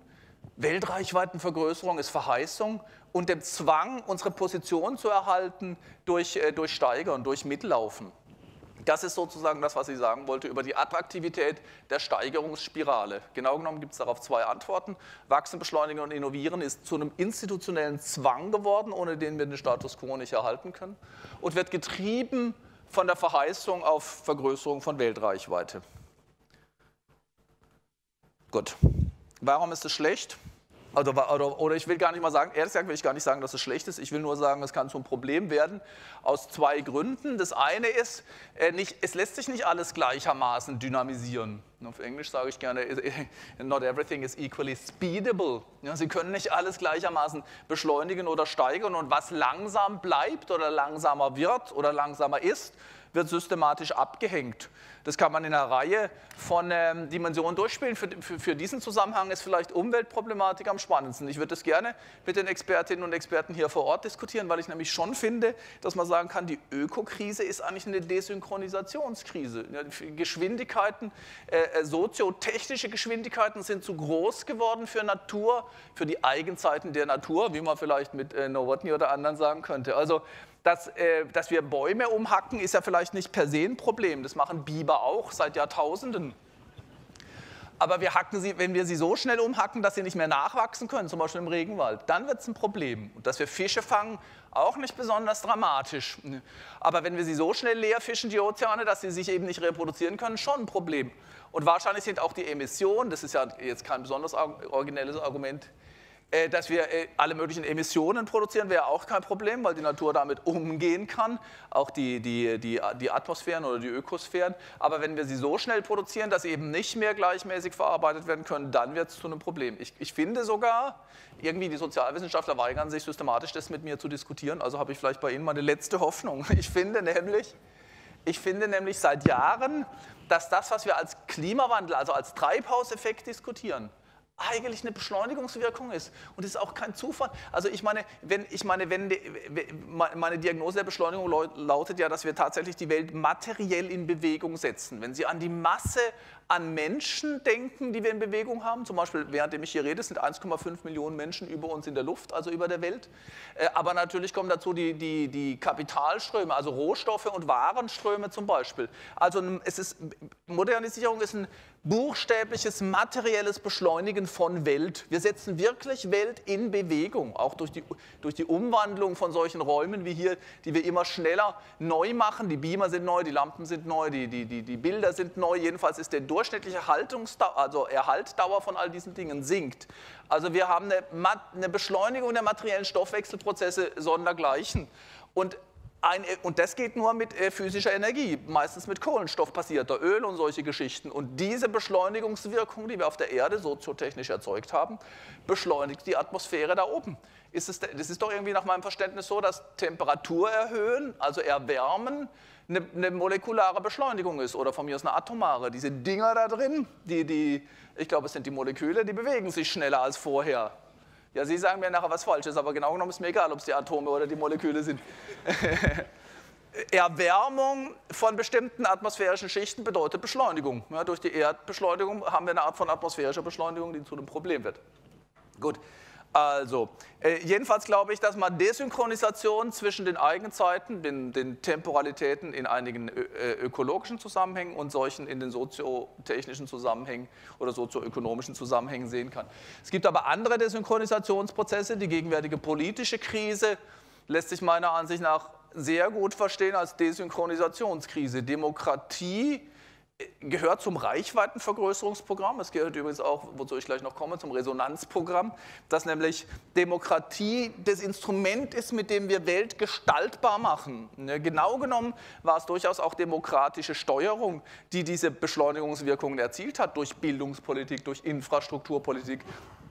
Weltreichweitenvergrößerung ist Verheißung und dem Zwang, unsere Position zu erhalten durch, äh, durch Steigern, durch Mitlaufen. Das ist sozusagen das, was ich sagen wollte über die Attraktivität der Steigerungsspirale. Genau genommen gibt es darauf zwei Antworten. Wachsen, beschleunigen und innovieren ist zu einem institutionellen Zwang geworden, ohne den wir den Status quo nicht erhalten können und wird getrieben von der Verheißung auf Vergrößerung von Weltreichweite. Gut. Warum ist es schlecht? Oder, oder, oder, ich will gar nicht mal sagen, ehrlich gesagt will ich gar nicht sagen, dass es schlecht ist. Ich will nur sagen, es kann zum Problem werden aus zwei Gründen. Das eine ist, äh, nicht, es lässt sich nicht alles gleichermaßen dynamisieren. Auf Englisch sage ich gerne, not everything is equally speedable. Ja, Sie können nicht alles gleichermaßen beschleunigen oder steigern und was langsam bleibt oder langsamer wird oder langsamer ist, wird systematisch abgehängt. Das kann man in einer Reihe von ähm, Dimensionen durchspielen. Für, für, für, diesen Zusammenhang ist vielleicht Umweltproblematik am spannendsten. Ich würde das gerne mit den Expertinnen und Experten hier vor Ort diskutieren, weil ich nämlich schon finde, dass man sagen kann, die Ökokrise ist eigentlich eine Desynchronisationskrise. Geschwindigkeiten, äh, äh, soziotechnische Geschwindigkeiten sind zu groß geworden für Natur, für die Eigenzeiten der Natur, wie man vielleicht mit äh, Nowotny oder anderen sagen könnte. Also dass, äh, dass wir Bäume umhacken, ist ja vielleicht nicht per se ein Problem. Das machen Biber auch seit Jahrtausenden. Aber wir hacken sie, wenn wir sie so schnell umhacken, dass sie nicht mehr nachwachsen können, zum Beispiel im Regenwald, dann wird es ein Problem. Und dass wir Fische fangen, auch nicht besonders dramatisch. Aber wenn wir sie so schnell leer fischen, die Ozeane, dass sie sich eben nicht reproduzieren können, schon ein Problem. Und wahrscheinlich sind auch die Emissionen, das ist ja jetzt kein besonders originelles Argument, dass wir äh, alle möglichen Emissionen produzieren, wäre auch kein Problem, weil die Natur damit umgehen kann, auch die, die, die, die Atmosphären oder die Ökosphären. Aber wenn wir sie so schnell produzieren, dass sie eben nicht mehr gleichmäßig verarbeitet werden können, dann wird es zu einem Problem. Ich, ich finde sogar, irgendwie die Sozialwissenschaftler weigern sich systematisch, das mit mir zu diskutieren. Also habe ich vielleicht bei Ihnen meine letzte Hoffnung. Ich finde nämlich, ich finde nämlich seit Jahren, dass das, was wir als Klimawandel, also als Treibhauseffekt diskutieren, eigentlich eine Beschleunigungswirkung ist. Und es ist auch kein Zufall. Also ich meine, wenn, ich meine, wenn die, meine Diagnose der Beschleunigung lautet ja, dass wir tatsächlich die Welt materiell in Bewegung setzen. Wenn Sie an die Masse an Menschen denken, die wir in Bewegung haben. Zum Beispiel, währenddem ich hier rede, sind 1,5 Millionen Menschen über uns in der Luft, also über der Welt. Äh, aber natürlich kommen dazu die, die, die Kapitalströme, also Rohstoffe und Warenströme zum Beispiel. Also es ist, Modernisierung ist ein buchstäbliches materielles Beschleunigen von Welt. Wir setzen wirklich Welt in Bewegung, auch durch die, durch die Umwandlung von solchen Räumen wie hier, die wir immer schneller neu machen. Die Beamer sind neu, die Lampen sind neu, die, die, die, die Bilder sind neu. Jedenfalls ist der durchschnittliche Haltungsdauer, also Erhaltdauer von all diesen Dingen sinkt. Also wir haben eine, Beschleunigung der materiellen Stoffwechselprozesse sondergleichen. Und ein, und das geht nur mit äh, physischer Energie, meistens mit Kohlenstoff passierter Öl und solche Geschichten. Und diese Beschleunigungswirkung, die wir auf der Erde soziotechnisch erzeugt haben, beschleunigt die Atmosphäre da oben. Ist es, das ist doch irgendwie nach meinem Verständnis so, dass Temperatur erhöhen, also erwärmen, eine, eine molekulare Beschleunigung ist oder von mir aus eine atomare. Diese Dinger da drin, die, die, ich glaube, es sind die Moleküle, die bewegen sich schneller als vorher. Ja, Sie sagen mir nachher was Falsches, aber genau genommen ist mir egal, ob es die Atome oder die Moleküle sind. Erwärmung von bestimmten atmosphärischen Schichten bedeutet Beschleunigung. Ja, durch die Erdbeschleunigung haben wir eine Art von atmosphärischer Beschleunigung, die zu einem Problem wird. Gut, also, äh, jedenfalls glaube ich, dass man Desynchronisation zwischen den Eigenzeiten, den, den Temporalitäten in einigen äh, ökologischen Zusammenhängen und solchen in den soziotechnischen Zusammenhängen oder sozioökonomischen Zusammenhängen sehen kann. Es gibt aber andere Desynchronisationsprozesse. Die gegenwärtige politische Krise lässt sich meiner Ansicht nach sehr gut verstehen als Desynchronisationskrise. Demokratie gehört zum Reichweitenvergrößerungsprogramm. Es gehört übrigens auch, wozu ich gleich noch komme, zum Resonanzprogramm, dass nämlich Demokratie das Instrument ist, mit dem wir Welt gestaltbar machen. Ne, genau genommen war es durchaus auch demokratische Steuerung, die diese Beschleunigungswirkungen erzielt hat, durch Bildungspolitik, durch Infrastrukturpolitik,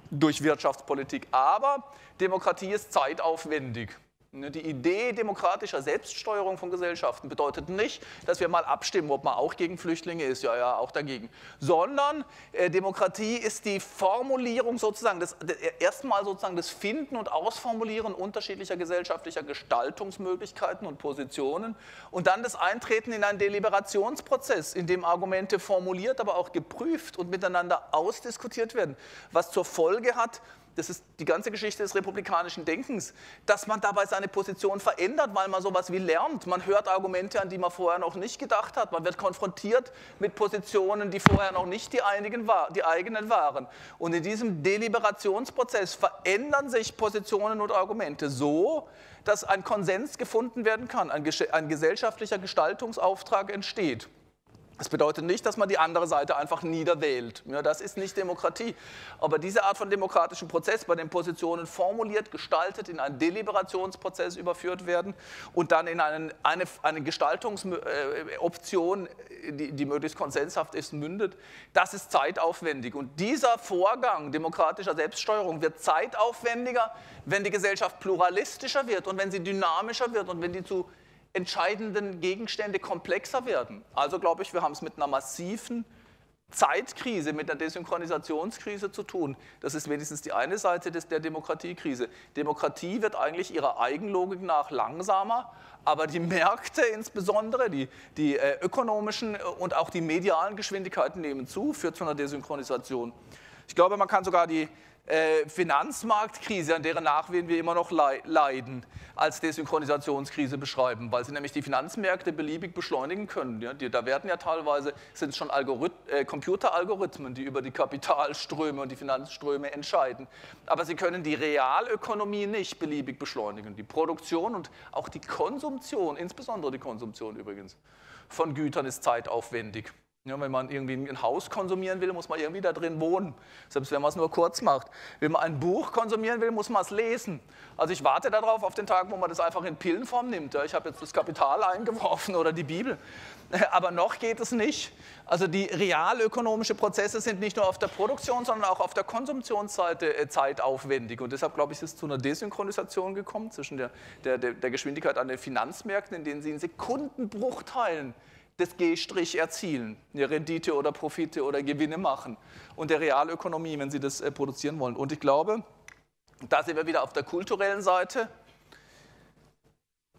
durch Wirtschaftspolitik. Aber Demokratie ist zeitaufwendig. Ne, die Idee demokratischer Selbststeuerung von Gesellschaften bedeutet nicht, dass wir mal abstimmen, ob man auch gegen Flüchtlinge ist, ja, ja, auch dagegen, sondern äh, Demokratie ist die Formulierung sozusagen, das, erstmal sozusagen das Finden und Ausformulieren unterschiedlicher gesellschaftlicher Gestaltungsmöglichkeiten und Positionen und dann das Eintreten in einen Deliberationsprozess, in dem Argumente formuliert, aber auch geprüft und miteinander ausdiskutiert werden, was zur Folge hat, das ist die ganze Geschichte des republikanischen Denkens, dass man dabei seine Position verändert, weil man sowas wie lernt. Man hört Argumente, an die man vorher noch nicht gedacht hat. Man wird konfrontiert mit Positionen, die vorher noch nicht die, einigen war, die eigenen waren. Und in diesem Deliberationsprozess verändern sich Positionen und Argumente so, dass ein Konsens gefunden werden kann, ein, ein gesellschaftlicher Gestaltungsauftrag entsteht. Das bedeutet nicht, dass man die andere Seite einfach niederwählt. Ja, das ist nicht Demokratie. Aber diese Art von demokratischem Prozess, bei dem Positionen formuliert, gestaltet, in einen Deliberationsprozess überführt werden und dann in einen, eine, eine Gestaltungsoption, die, die möglichst konsenshaft ist, mündet, das ist zeitaufwendig. Und dieser Vorgang demokratischer Selbststeuerung wird zeitaufwendiger, wenn die Gesellschaft pluralistischer wird und wenn sie dynamischer wird und wenn die zu entscheidenden Gegenstände komplexer werden. Also glaube ich, wir haben es mit einer massiven Zeitkrise, mit einer Desynchronisationskrise zu tun. Das ist wenigstens die eine Seite des, der Demokratiekrise. Demokratie wird eigentlich ihrer Eigenlogik nach langsamer, aber die Märkte insbesondere, die, die äh, ökonomischen und auch die medialen Geschwindigkeiten nehmen zu, führt zu einer Desynchronisation. Ich glaube, man kann sogar die, äh, Finanzmarktkrise, an deren Nachwehen wir immer noch leiden, als Desynchronisationskrise beschreiben, weil sie nämlich die Finanzmärkte beliebig beschleunigen können. Ja, die, da werden ja teilweise, sind schon Algorith äh, Computeralgorithmen, die über die Kapitalströme und die Finanzströme entscheiden. Aber sie können die Realökonomie nicht beliebig beschleunigen. Die Produktion und auch die Konsumtion, insbesondere die Konsumtion übrigens, von Gütern ist zeitaufwendig. Ja, wenn man irgendwie ein Haus konsumieren will, muss man irgendwie da drin wohnen, selbst wenn man es nur kurz macht. Wenn man ein Buch konsumieren will, muss man es lesen. Also ich warte darauf auf den Tag, wo man das einfach in Pillenform nimmt. Ja, ich habe jetzt das Kapital eingeworfen oder die Bibel. Aber noch geht es nicht. Also die realökonomischen Prozesse sind nicht nur auf der Produktion, sondern auch auf der Konsumptionsseite äh, zeitaufwendig. Und deshalb, glaube ich, ist es zu einer Desynchronisation gekommen zwischen der, der, der Geschwindigkeit an den Finanzmärkten, in denen sie in Sekundenbruchteilen des G- erzielen, eine Rendite oder Profite oder Gewinne machen und der Realökonomie, wenn sie das äh, produzieren wollen. Und ich glaube, da sind wir wieder auf der kulturellen Seite.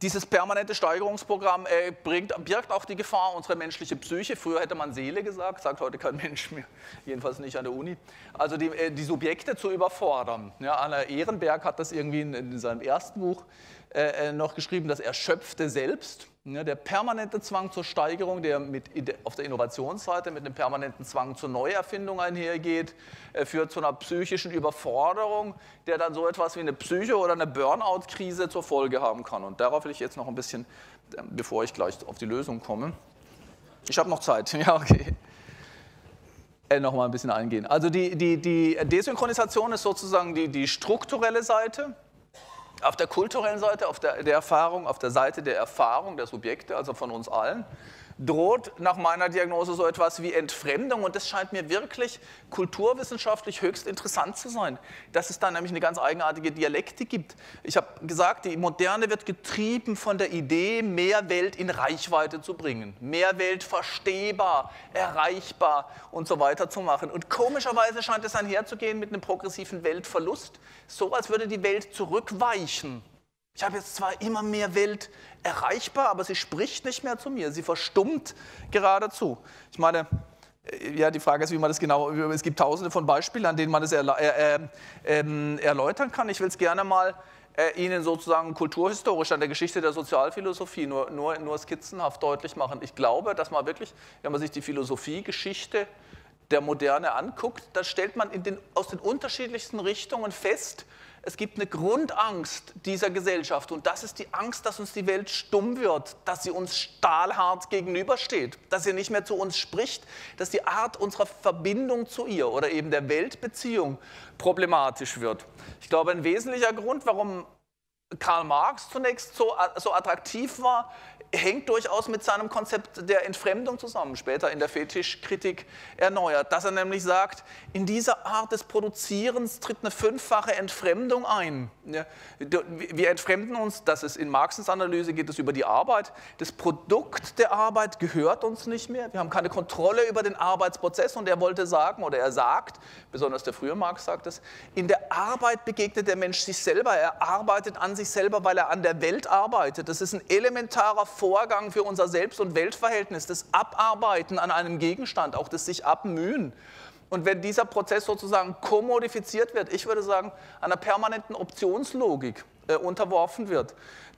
Dieses permanente Steigerungsprogramm äh, bringt, birgt auch die Gefahr, unsere menschliche Psyche, früher hätte man Seele gesagt, sagt heute kein Mensch mehr, jedenfalls nicht an der Uni, also die, äh, die Subjekte zu überfordern. Ja, Anna Ehrenberg hat das irgendwie in, in seinem ersten Buch äh, äh, noch geschrieben, das erschöpfte Selbst. Ja, der permanente Zwang zur Steigerung, der mit, auf der Innovationsseite mit einem permanenten Zwang zur Neuerfindung einhergeht, äh, führt zu einer psychischen Überforderung, der dann so etwas wie eine Psycho- oder eine Burnout-Krise zur Folge haben kann. Und darauf will ich jetzt noch ein bisschen, ähm, bevor ich gleich auf die Lösung komme. Ich habe noch Zeit. Ja, okay. Äh, noch mal ein bisschen eingehen. Also die, die, die Desynchronisation ist sozusagen die, die strukturelle Seite. Auf der kulturellen Seite, auf der, der Erfahrung, auf der Seite der Erfahrung der Subjekte, also von uns allen, droht nach meiner Diagnose so etwas wie Entfremdung. Und das scheint mir wirklich kulturwissenschaftlich höchst interessant zu sein, dass es da nämlich eine ganz eigenartige Dialektik gibt. Ich habe gesagt, die Moderne wird getrieben von der Idee, mehr Welt in Reichweite zu bringen, mehr Welt verstehbar, erreichbar und so weiter zu machen. Und komischerweise scheint es einherzugehen mit einem progressiven Weltverlust, so als würde die Welt zurückweichen ich habe jetzt zwar immer mehr Welt erreichbar, aber sie spricht nicht mehr zu mir. Sie verstummt geradezu. Ich meine, äh, ja, die Frage ist, wie man das genau, es gibt tausende von Beispielen, an denen man das erla äh, äh, erläutern kann. Ich will es gerne mal äh, Ihnen sozusagen kulturhistorisch an der Geschichte der Sozialphilosophie nur, nur, nur skizzenhaft deutlich machen. Ich glaube, dass man wirklich, wenn man sich die Philosophiegeschichte der Moderne anguckt, da stellt man den, aus den unterschiedlichsten Richtungen fest, es gibt eine Grundangst dieser Gesellschaft und das ist die Angst, dass uns die Welt stumm wird, dass sie uns stahlhart gegenübersteht, dass sie nicht mehr zu uns spricht, dass die Art unserer Verbindung zu ihr oder eben der Weltbeziehung problematisch wird. Ich glaube, ein wesentlicher Grund, warum Karl Marx zunächst so, so attraktiv war, hängt durchaus mit seinem Konzept der Entfremdung zusammen, später in der Fetischkritik erneuert, dass er nämlich sagt, in dieser Art des Produzierens tritt eine fünffache Entfremdung ein. Wir entfremden uns, das ist in Marxens Analyse geht es über die Arbeit, das Produkt der Arbeit gehört uns nicht mehr, wir haben keine Kontrolle über den Arbeitsprozess. Und er wollte sagen, oder er sagt, besonders der frühe Marx sagt es, in der Arbeit begegnet der Mensch sich selber, er arbeitet an sich selber, weil er an der Welt arbeitet. Das ist ein elementarer Vorgang für unser Selbst- und Weltverhältnis, das Abarbeiten an einem Gegenstand, auch das sich abmühen. Und wenn dieser Prozess sozusagen kommodifiziert wird, ich würde sagen, einer permanenten Optionslogik äh, unterworfen wird.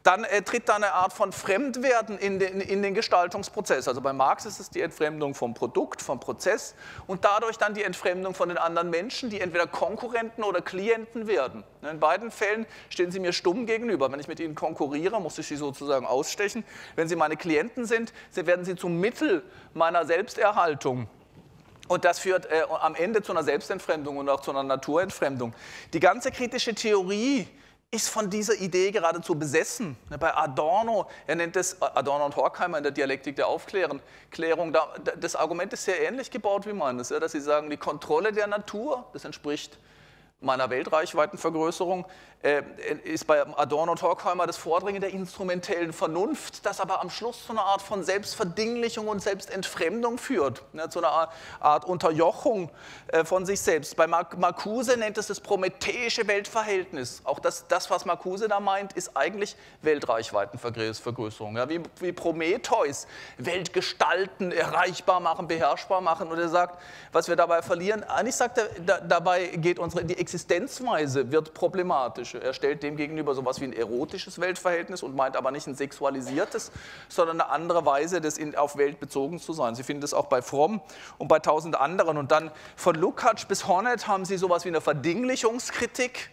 Dann äh, tritt da eine Art von Fremdwerden in den, in den Gestaltungsprozess. Also bei Marx ist es die Entfremdung vom Produkt, vom Prozess und dadurch dann die Entfremdung von den anderen Menschen, die entweder Konkurrenten oder Klienten werden. In beiden Fällen stehen sie mir stumm gegenüber. Wenn ich mit ihnen konkurriere, muss ich sie sozusagen ausstechen. Wenn sie meine Klienten sind, werden sie zum Mittel meiner Selbsterhaltung. Und das führt äh, am Ende zu einer Selbstentfremdung und auch zu einer Naturentfremdung. Die ganze kritische Theorie ist von dieser Idee geradezu besessen. Bei Adorno, er nennt es, Adorno und Horkheimer in der Dialektik der Aufklärung, das Argument ist sehr ähnlich gebaut wie meines, dass sie sagen, die Kontrolle der Natur, das entspricht meiner Weltreichweitenvergrößerung, ist bei Adorno und Horkheimer das Vordringen der instrumentellen Vernunft, das aber am Schluss zu einer Art von Selbstverdinglichung und Selbstentfremdung führt, ne, zu einer Art Unterjochung äh, von sich selbst. Bei Marcuse nennt es das prometheische Weltverhältnis. Auch das, das was Marcuse da meint, ist eigentlich Weltreichweitenvergrößerung. Ja, wie, wie Prometheus Weltgestalten erreichbar machen, beherrschbar machen. Und er sagt, was wir dabei verlieren, eigentlich sagt er, da, dabei geht unsere, die Existenzweise wird problematisch. Er stellt dem gegenüber sowas wie ein erotisches Weltverhältnis und meint aber nicht ein sexualisiertes, sondern eine andere Weise, das in, auf Welt bezogen zu sein. Sie finden das auch bei Fromm und bei tausend anderen. Und dann von Lukács bis Hornet haben Sie sowas wie eine Verdinglichungskritik,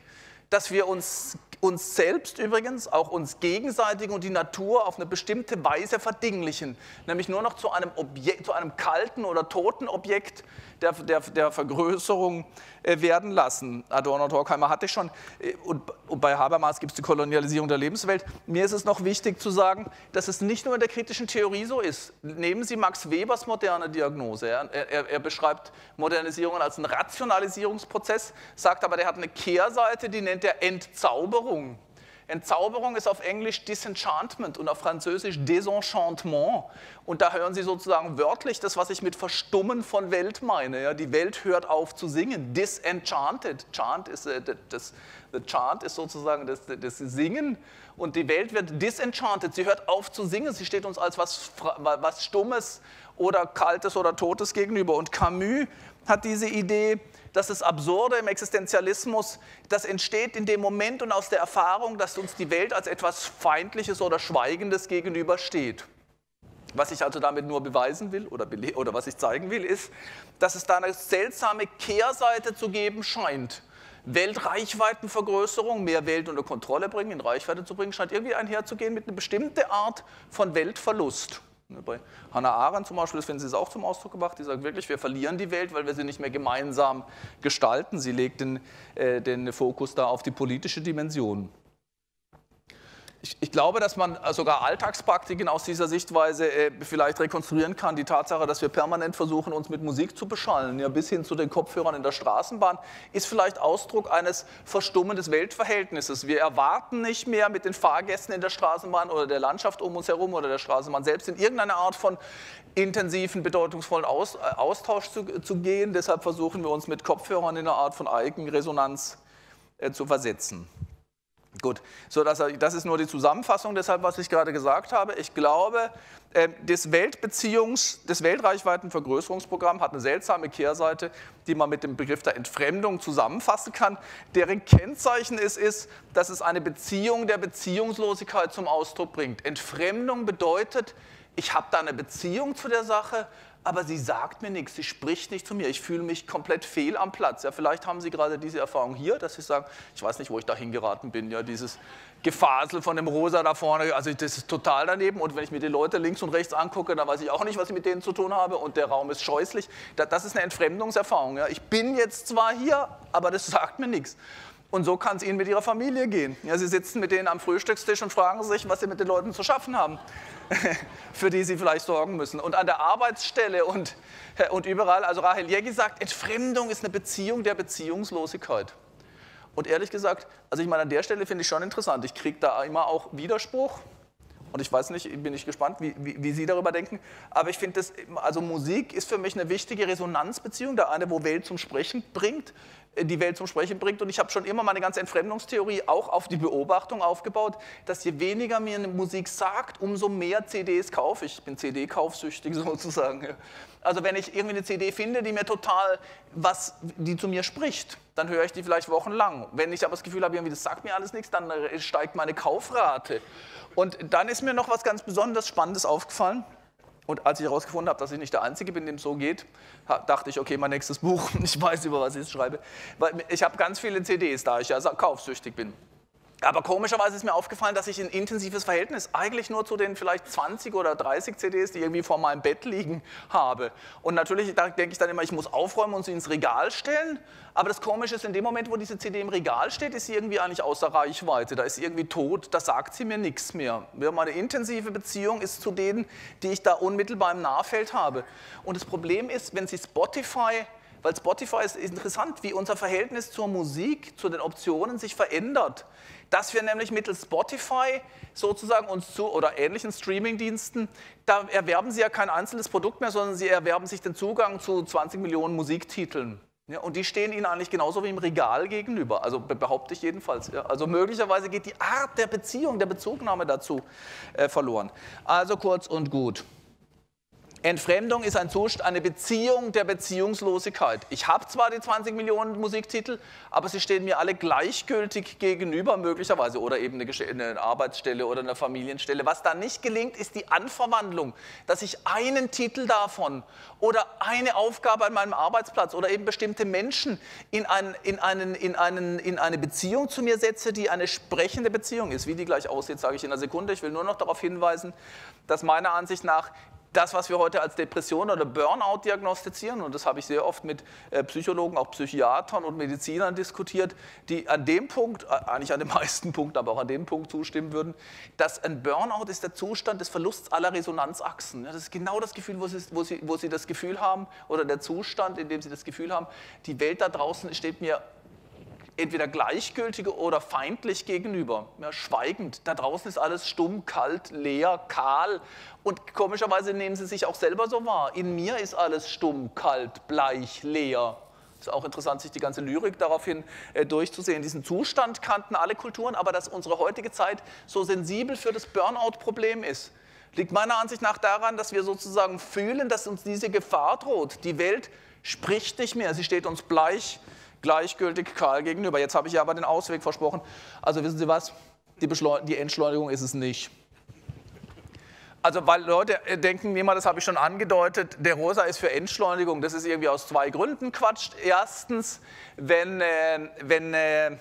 dass wir uns uns selbst übrigens, auch uns gegenseitig und die Natur auf eine bestimmte Weise verdinglichen, nämlich nur noch zu einem, Objekt, zu einem kalten oder toten Objekt der, der, der Vergrößerung äh, werden lassen. Adorno und Horkheimer hatte ich schon, äh, und, bei Habermas gibt es die Kolonialisierung der Lebenswelt. Mir ist es noch wichtig zu sagen, dass es nicht nur in der kritischen Theorie so ist. Nehmen Sie Max Webers moderne Diagnose. Er, er, er beschreibt Modernisierung als einen Rationalisierungsprozess, sagt aber, der hat eine Kehrseite, die nennt er Entzauberung. Entzauberung ist auf Englisch Disenchantment und auf Französisch Desenchantement. Und da hören Sie sozusagen wörtlich das, was ich mit Verstummen von Welt meine. Ja, die Welt hört auf zu singen. Disenchanted. Chant ist, äh, das, the chant ist sozusagen das, das Singen. Und die Welt wird disenchanted. Sie hört auf zu singen. Sie steht uns als was, was Stummes oder Kaltes oder Totes gegenüber. Und Camus hat diese Idee, dass das Absurde im Existenzialismus, das entsteht in dem Moment und aus der Erfahrung, dass uns die Welt als etwas Feindliches oder Schweigendes gegenübersteht. Was ich also damit nur beweisen will oder, oder was ich zeigen will, ist, dass es da eine seltsame Kehrseite zu geben scheint. Weltreichweitenvergrößerung, mehr Welt unter Kontrolle bringen, in Reichweite zu bringen, scheint irgendwie einherzugehen mit einer bestimmten Art von Weltverlust. Bei Hannah Arendt zum Beispiel, das finden Sie es auch zum Ausdruck gebracht, die sagt wirklich, wir verlieren die Welt, weil wir sie nicht mehr gemeinsam gestalten. Sie legt den, äh, den Fokus da auf die politische Dimension. Ich, ich, glaube, dass man sogar Alltagspraktiken aus dieser Sichtweise äh, vielleicht rekonstruieren kann. Die Tatsache, dass wir permanent versuchen, uns mit Musik zu beschallen, ja, bis hin zu den Kopfhörern in der Straßenbahn, ist vielleicht Ausdruck eines Verstummen des Weltverhältnisses. Wir erwarten nicht mehr mit den Fahrgästen in der Straßenbahn oder der Landschaft um uns herum oder der Straßenbahn selbst in irgendeine Art von intensiven, bedeutungsvollen Aus, äh, Austausch zu, zu, gehen. Deshalb versuchen wir uns mit Kopfhörern in eine Art von Eigenresonanz äh, zu versetzen. Gut, so dass, das ist nur die Zusammenfassung deshalb, was ich gerade gesagt habe. Ich glaube, äh, das Weltbeziehungs-, das Weltreichweitenvergrößerungsprogramm hat eine seltsame Kehrseite, die man mit dem Begriff der Entfremdung zusammenfassen kann. Deren Kennzeichen ist, ist, dass es eine Beziehung der Beziehungslosigkeit zum Ausdruck bringt. Entfremdung bedeutet, ich habe da eine Beziehung zu der Sache, aber sie sagt mir nichts, sie spricht nicht zu mir, ich fühle mich komplett fehl am Platz. Ja, vielleicht haben Sie gerade diese Erfahrung hier, dass Sie sagen, ich weiß nicht, wo ich da hingeraten bin, ja, dieses Gefasel von dem Rosa da vorne, also das ist total daneben und wenn ich mir die Leute links und rechts angucke, dann weiß ich auch nicht, was ich mit denen zu tun habe und der Raum ist scheußlich. Das ist eine Entfremdungserfahrung. Ja. Ich bin jetzt zwar hier, aber das sagt mir nichts. Und so kann es Ihnen mit Ihrer Familie gehen. Ja, Sie sitzen mit denen am Frühstückstisch und fragen sich, was Sie mit den Leuten zu schaffen haben. für die sie vielleicht sorgen müssen. Und an der Arbeitsstelle und, und überall, also Rahel Jägi sagt, Entfremdung ist eine Beziehung der Beziehungslosigkeit. Und ehrlich gesagt, also ich meine, an der Stelle finde ich schon interessant. Ich kriege da immer auch Widerspruch. Und ich weiß nicht, bin ich gespannt, wie, wie, wie Sie darüber denken. Aber ich finde, also Musik ist für mich eine wichtige Resonanzbeziehung. Der eine, wo Welt zum Sprechen bringt. Äh, die Welt zum Sprechen bringt. Und ich habe schon immer meine ganze Entfremdungstheorie auch auf die Beobachtung aufgebaut, dass je weniger mir eine Musik sagt, umso mehr CDs kaufe ich. Ich bin CD-kaufsüchtig sozusagen. Also wenn ich irgendwie eine CD finde, die mir total was, die zu mir spricht, dann höre ich die vielleicht wochenlang. Wenn ich aber das Gefühl habe, irgendwie, das sagt mir alles nichts, dann äh, steigt meine Kaufrate. Und dann ist mir noch was ganz besonders Spannendes aufgefallen. Und als ich herausgefunden habe, dass ich nicht der Einzige bin, dem so geht, dachte ich, okay, mein nächstes Buch, ich weiß, über was ich es schreibe. Weil ich habe ganz viele CDs, da ich ja kaufsüchtig bin. Aber komischerweise ist mir aufgefallen, dass ich ein intensives Verhältnis eigentlich nur zu den vielleicht 20 oder 30 CDs, die irgendwie vor meinem Bett liegen, habe. Und natürlich da denke ich dann immer, ich muss aufräumen und sie ins Regal stellen. Aber das Komische ist, in dem Moment, wo diese CD im Regal steht, ist sie irgendwie eigentlich außer Reichweite. Da ist sie irgendwie tot, da sagt sie mir nichts mehr. Meine intensive Beziehung ist zu denen, die ich da unmittelbar im Nahfeld habe. Und das Problem ist, wenn Sie Spotify weil Spotify ist interessant, wie unser Verhältnis zur Musik, zu den Optionen sich verändert dass wir nämlich mittels Spotify sozusagen uns zu oder ähnlichen Streamingdiensten, da erwerben sie ja kein einzelnes Produkt mehr, sondern sie erwerben sich den Zugang zu 20 Millionen Musiktiteln. Ja, und die stehen ihnen eigentlich genauso wie im Regal gegenüber, also behaupte ich jedenfalls. Ja. Also möglicherweise geht die Art der Beziehung, der Bezugnahme dazu äh, verloren. Also kurz und gut. Entfremdung ist ein Zustand, eine Beziehung der Beziehungslosigkeit. Ich habe zwar die 20 Millionen Musiktitel, aber sie stehen mir alle gleichgültig gegenüber möglicherweise oder eben eine, Arbeitsstelle oder eine Familienstelle. Was da nicht gelingt, ist die Anverwandlung, dass ich einen Titel davon oder eine Aufgabe an meinem Arbeitsplatz oder eben bestimmte Menschen in, ein, in, einen, in, einen, in eine Beziehung zu mir setze, die eine sprechende Beziehung ist. Wie die gleich aussieht, sage ich in einer Sekunde. Ich will nur noch darauf hinweisen, dass meiner Ansicht nach das, was wir heute als Depression oder Burnout diagnostizieren, und das habe ich sehr oft mit äh, Psychologen, auch Psychiatern und Medizinern diskutiert, die an dem Punkt, äh, eigentlich an den meisten Punkten, aber auch an dem Punkt zustimmen würden, dass ein Burnout ist der Zustand des Verlusts aller Resonanzachsen. Das ist genau das Gefühl, wo sie, wo sie, wo sie das Gefühl haben, oder der Zustand, in dem sie das Gefühl haben, die Welt da draußen steht mir entweder gleichgültig oder feindlich gegenüber, ja, schweigend. Da draußen ist alles stumm, kalt, leer, kahl und komischerweise nehmen sie sich auch selber so wahr. In mir ist alles stumm, kalt, bleich, leer. Es ist auch interessant, sich die ganze Lyrik daraufhin äh, durchzusehen. Diesen Zustand kannten alle Kulturen, aber dass unsere heutige Zeit so sensibel für das Burnout-Problem ist, liegt meiner Ansicht nach daran, dass wir sozusagen fühlen, dass uns diese Gefahr droht. Die Welt spricht nicht mehr, sie steht uns bleich gleichgültig kahl gegenüber. Jetzt habe ich ja aber den Ausweg versprochen. Also wissen Sie was? Die, die Entschleunigung ist es nicht. Also weil Leute äh, denken immer, das habe ich schon angedeutet, der Rosa ist für Entschleunigung. Das ist irgendwie aus zwei Gründen Quatsch. Erstens, wenn, äh, wenn äh,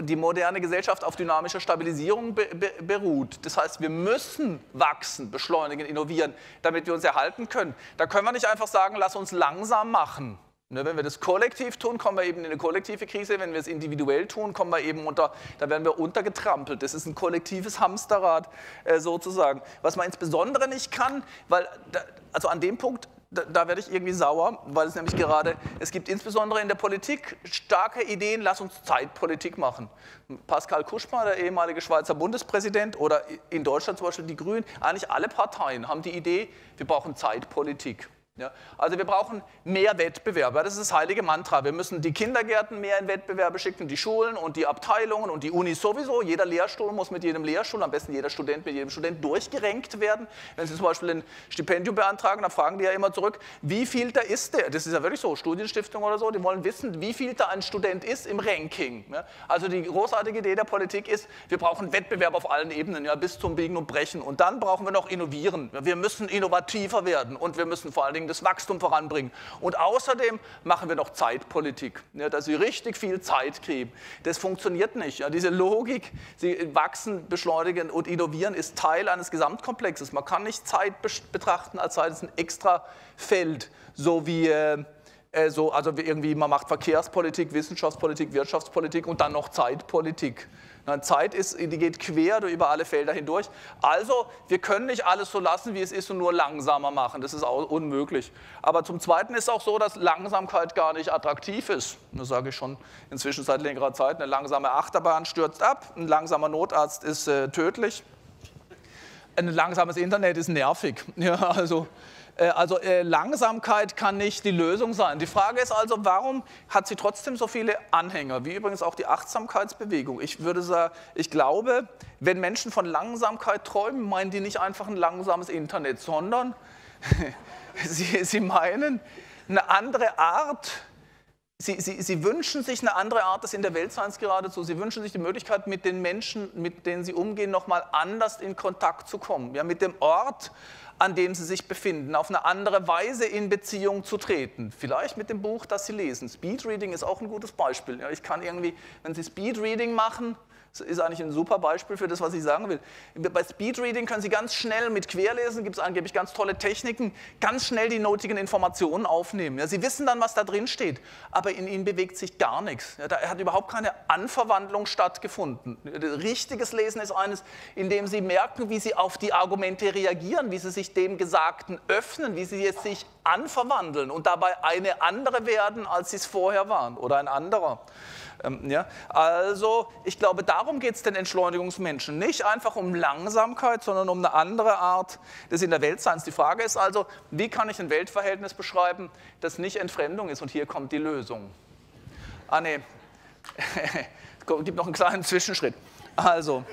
die moderne Gesellschaft auf dynamischer Stabilisierung be be beruht. Das heißt, wir müssen wachsen, beschleunigen, innovieren, damit wir uns erhalten können. Da können wir nicht einfach sagen, lass uns langsam machen. Ne, wenn wir das kollektiv tun, kommen wir eben in eine kollektive Krise. Wenn wir es individuell tun, kommen wir eben unter, da werden wir untergetrampelt. Das ist ein kollektives Hamsterrad äh, sozusagen. Was man insbesondere nicht kann, weil, da, also an dem Punkt, da, da, werde ich irgendwie sauer, weil es nämlich gerade, es gibt insbesondere in der Politik starke Ideen, lass uns Zeitpolitik machen. Pascal Kuschma, der ehemalige Schweizer Bundespräsident, oder in Deutschland zum Beispiel die Grünen, eigentlich alle Parteien haben die Idee, wir brauchen Zeitpolitik. Ja, also wir brauchen mehr Wettbewerbe. Das ist das heilige Mantra. Wir müssen die Kindergärten mehr in Wettbewerbe schicken, die Schulen und die Abteilungen und die Unis sowieso. Jeder Lehrstuhl muss mit jedem Lehrstuhl, am besten jeder Student mit jedem Student durchgerenkt werden. Wenn Sie zum Beispiel ein Stipendium beantragen, dann fragen die ja immer zurück, wie viel da ist der? Das ist ja wirklich so, Studienstiftung oder so, die wollen wissen, wie viel da ein Student ist im Ranking. Ja, also die großartige Idee der Politik ist, wir brauchen Wettbewerb auf allen Ebenen, ja, bis zum Biegen und Brechen. Und dann brauchen wir noch innovieren. Wir müssen innovativer werden und wir müssen vor allen Dingen Dingen das Wachstum voranbringen. Und außerdem machen wir noch Zeitpolitik, ja, dass sie richtig viel Zeit kriegen. Das funktioniert nicht. Ja. Diese Logik, sie wachsen, beschleunigen und innovieren, ist Teil eines Gesamtkomplexes. Man kann nicht Zeit betrachten, als sei es ein extra Feld, so wie äh, äh so, also irgendwie man macht Verkehrspolitik, Wissenschaftspolitik, Wirtschaftspolitik und dann noch Zeitpolitik. Nein, Zeit ist, die geht quer über alle Felder hindurch. Also, wir können nicht alles so lassen, wie es ist und nur langsamer machen. Das ist unmöglich. Aber zum Zweiten ist auch so, dass Langsamkeit gar nicht attraktiv ist. Das sage ich schon inzwischen seit längerer Zeit. Eine langsame Achterbahn stürzt ab, ein langsamer Notarzt ist äh, tödlich. ein langsames Internet ist nervig. Ja, also, also äh, Langsamkeit kann nicht die Lösung sein. Die Frage ist also, warum hat sie trotzdem so viele Anhänger, wie übrigens auch die Achtsamkeitsbewegung? Ich würde sagen, ich glaube, wenn Menschen von Langsamkeit träumen, meinen die nicht einfach ein langsames Internet, sondern sie, sie meinen eine andere Art, Sie, sie, sie, wünschen sich eine andere Art des in der Weltseins geradezu. Sie wünschen sich die Möglichkeit, mit den Menschen, mit denen sie umgehen, nochmal anders in Kontakt zu kommen. Ja, mit dem Ort, an dem sie sich befinden, auf eine andere Weise in Beziehung zu treten. Vielleicht mit dem Buch, das sie lesen. Speedreading ist auch ein gutes Beispiel. Ja, ich kann irgendwie, wenn Sie Speedreading machen, das ist eigentlich ein super Beispiel für das, was ich sagen will. Bei Speedreading können Sie ganz schnell mit Querlesen, gibt es angeblich ganz tolle Techniken, ganz schnell die notigen Informationen aufnehmen. Ja, Sie wissen dann, was da drin steht, aber in Ihnen bewegt sich gar nichts. Ja, da hat überhaupt keine Anverwandlung stattgefunden. Richtiges Lesen ist eines, in dem Sie merken, wie Sie auf die Argumente reagieren, wie Sie sich dem Gesagten öffnen, wie Sie jetzt sich anverwandeln und dabei eine andere werden, als Sie es vorher waren oder ein anderer. Ähm, ja? Also ich glaube, darum geht es den Entschleunigungsmenschen. Nicht einfach um Langsamkeit, sondern um eine andere Art des In der Weltseins. Die Frage ist also, wie kann ich ein Weltverhältnis beschreiben, das nicht Entfremdung ist? Und hier kommt die Lösung. Ah nee, es gibt noch einen kleinen Zwischenschritt. Also,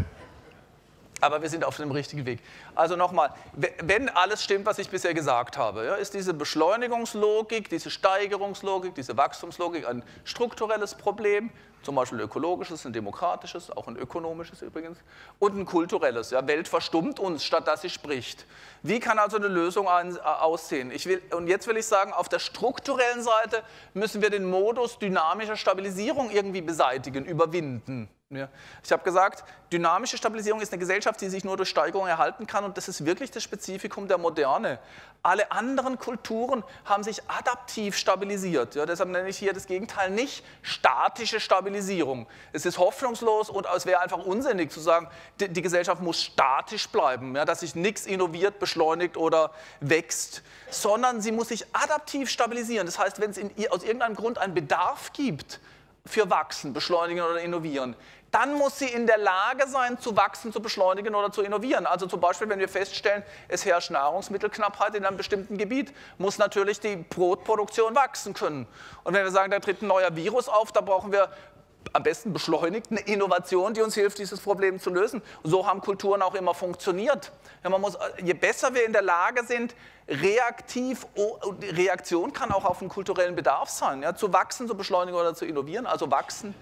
aber wir sind auf dem richtigen Weg. Also nochmal, wenn alles stimmt, was ich bisher gesagt habe, ja, ist diese Beschleunigungslogik, diese Steigerungslogik, diese Wachstumslogik ein strukturelles Problem, zum Beispiel ökologisches, ein demokratisches, auch ein ökonomisches übrigens, und ein kulturelles. Ja, Welt verstummt uns, statt dass sie spricht. Wie kann also eine Lösung äh, aussehen? Ich will, und jetzt will ich sagen, auf der strukturellen Seite müssen wir den Modus dynamischer Stabilisierung irgendwie beseitigen, überwinden. Ja. Ich habe gesagt, dynamische Stabilisierung ist eine Gesellschaft, die sich nur durch Steigerung erhalten kann und das ist wirklich das Spezifikum der Moderne. Alle anderen Kulturen haben sich adaptiv stabilisiert. Ja, deshalb nenne ich hier das Gegenteil nicht statische Stabilisierung. Es ist hoffnungslos und es wäre einfach unsinnig zu sagen, die, die Gesellschaft muss statisch bleiben, ja, dass sich nichts innoviert, beschleunigt oder wächst, sondern sie muss sich adaptiv stabilisieren. Das heißt, wenn es in, aus irgendeinem Grund einen Bedarf gibt, für Wachsen, Beschleunigen oder Innovieren, dann muss sie in der Lage sein, zu wachsen, zu beschleunigen oder zu innovieren. Also zum Beispiel, wenn wir feststellen, es herrscht Nahrungsmittelknappheit in einem bestimmten Gebiet, muss natürlich die Brotproduktion wachsen können. Und wenn wir sagen, da tritt ein neuer Virus auf, da brauchen wir am besten beschleunigt eine Innovation, die uns hilft, dieses Problem zu lösen. So haben Kulturen auch immer funktioniert. Ja, man muss, je besser wir in der Lage sind, reaktiv, Reaktion kann auch auf einen kulturellen Bedarf sein, ja, zu wachsen, zu beschleunigen oder zu innovieren, also wachsen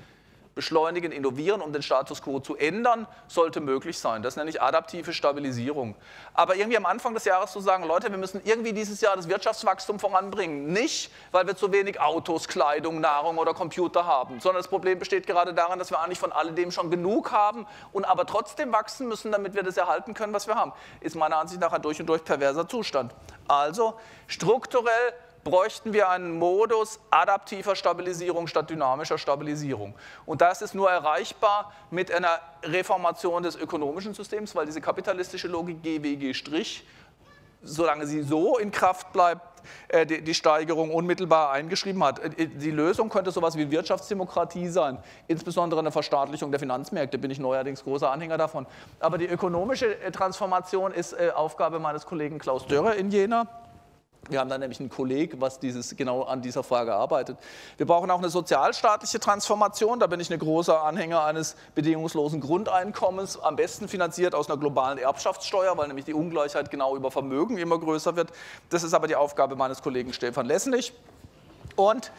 beschleunigen, innovieren, um den Status quo zu ändern, sollte möglich sein. Das nenne ich adaptive Stabilisierung. Aber irgendwie am Anfang des Jahres zu sagen, Leute, wir müssen irgendwie dieses Jahr das Wirtschaftswachstum voranbringen. Nicht, weil wir zu wenig Autos, Kleidung, Nahrung oder Computer haben, sondern das Problem besteht gerade daran, dass wir eigentlich von alledem schon genug haben und aber trotzdem wachsen müssen, damit wir das erhalten können, was wir haben. Ist meiner Ansicht nach ein durch und durch perverser Zustand. Also strukturell bräuchten wir einen Modus adaptiver Stabilisierung statt dynamischer Stabilisierung. Und das ist nur erreichbar mit einer Reformation des ökonomischen Systems, weil diese kapitalistische Logik GWG' solange sie so in Kraft bleibt, äh, die Steigerung unmittelbar eingeschrieben hat. Äh, die Lösung könnte sowas wie Wirtschaftsdemokratie sein, insbesondere eine Verstaatlichung der Finanzmärkte, bin ich neuerdings großer Anhänger davon. Aber die ökonomische äh, Transformation ist Aufgabe meines Kollegen Klaus Dörrer in Jena. Wir haben da nämlich einen Kollegen, was dieses, genau an dieser Frage arbeitet. Wir brauchen auch eine sozialstaatliche Transformation. Da bin ich ein großer Anhänger eines bedingungslosen Grundeinkommens, am besten finanziert aus einer globalen Erbschaftssteuer, weil nämlich die Ungleichheit genau über Vermögen immer größer wird. Das ist aber die Aufgabe meines Kollegen Stefan Lessenich. Und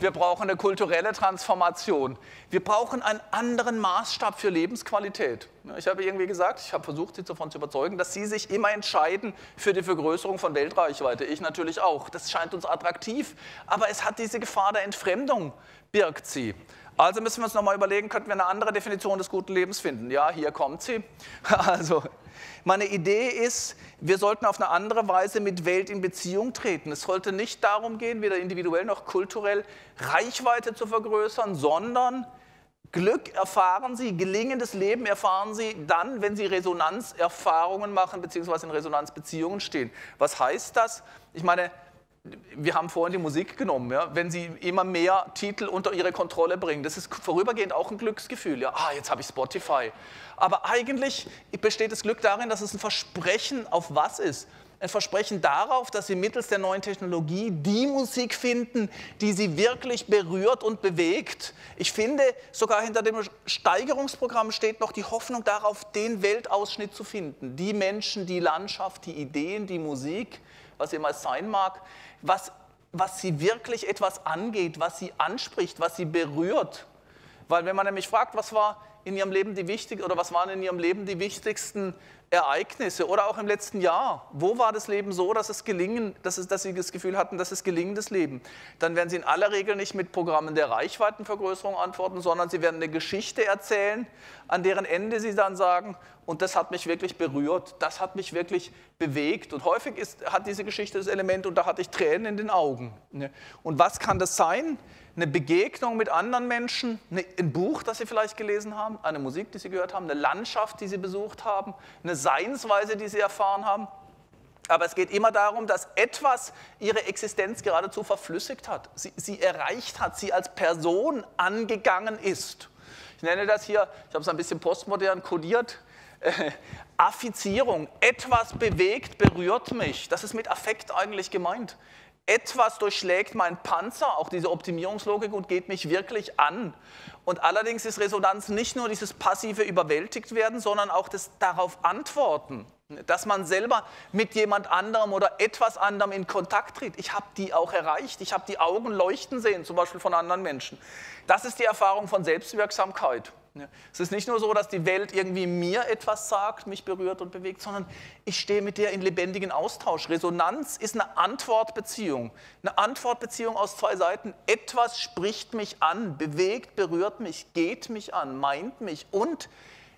wir brauchen eine kulturelle Transformation. Wir brauchen einen anderen Maßstab für Lebensqualität. Ich habe irgendwie gesagt, ich habe versucht, Sie davon zu überzeugen, dass Sie sich immer entscheiden für die Vergrößerung von Weltreichweite. Ich natürlich auch. Das scheint uns attraktiv, aber es hat diese Gefahr der Entfremdung, birgt sie. Also müssen wir uns nochmal überlegen, könnten wir eine andere Definition des guten Lebens finden? Ja, hier kommt sie. Also meine Idee ist, wir sollten auf eine andere Weise mit Welt in Beziehung treten. Es sollte nicht darum gehen, weder individuell noch kulturell Reichweite zu vergrößern, sondern Glück erfahren Sie, gelingendes Leben erfahren Sie dann, wenn Sie Resonanzerfahrungen machen bzw. in Resonanzbeziehungen stehen. Was heißt das? Ich meine, wir haben vorhin die Musik genommen, ja? wenn Sie immer mehr Titel unter Ihre Kontrolle bringen, das ist vorübergehend auch ein Glücksgefühl. Ja? Ah, jetzt habe ich Spotify. Aber eigentlich besteht das Glück darin, dass es ein Versprechen auf was ist ein Versprechen darauf, dass sie mittels der neuen Technologie die Musik finden, die sie wirklich berührt und bewegt. Ich finde, sogar hinter dem Steigerungsprogramm steht noch die Hoffnung darauf, den Weltausschnitt zu finden. Die Menschen, die Landschaft, die Ideen, die Musik, was immer es sein mag, was, was sie wirklich etwas angeht, was sie anspricht, was sie berührt. Weil wenn man nämlich fragt, was war in ihrem Leben die wichtig oder was waren in ihrem Leben die wichtigsten Ereignisse oder auch im letzten Jahr. Wo war das Leben so, dass, es gelingen, dass, es, dass Sie das Gefühl hatten, dass es gelingendes Leben? Dann werden Sie in aller Regel nicht mit Programmen der Reichweitenvergrößerung antworten, sondern Sie werden eine Geschichte erzählen, an deren Ende Sie dann sagen, und das hat mich wirklich berührt, das hat mich wirklich bewegt. Und häufig ist, hat diese Geschichte das Element, und da hatte ich Tränen in den Augen. Ne? Und was kann das sein? eine Begegnung mit anderen Menschen, ein Buch, das Sie vielleicht gelesen haben, eine Musik, die Sie gehört haben, eine Landschaft, die Sie besucht haben, eine Seinsweise, die Sie erfahren haben. Aber es geht immer darum, dass etwas Ihre Existenz geradezu verflüssigt hat, sie, sie erreicht hat, sie als Person angegangen ist. Ich nenne das hier, ich habe es ein bisschen postmodern kodiert, äh, Affizierung. Etwas bewegt, berührt mich. Das ist mit Affekt eigentlich gemeint etwas durchschlägt meinen Panzer, auch diese Optimierungslogik, und geht mich wirklich an. Und allerdings ist Resonanz nicht nur dieses passive überwältigt werden, sondern auch das darauf antworten, dass man selber mit jemand anderem oder etwas anderem in Kontakt tritt. Ich habe die auch erreicht, ich habe die Augen leuchten sehen, zum Beispiel von anderen Menschen. Das ist die Erfahrung von Selbstwirksamkeit. Es ist nicht nur so, dass die Welt irgendwie mir etwas sagt, mich berührt und bewegt, sondern ich stehe mit der in lebendigen Austausch. Resonanz ist eine Antwortbeziehung. Eine Antwortbeziehung aus zwei Seiten. Etwas spricht mich an, bewegt, berührt mich, geht mich an, meint mich und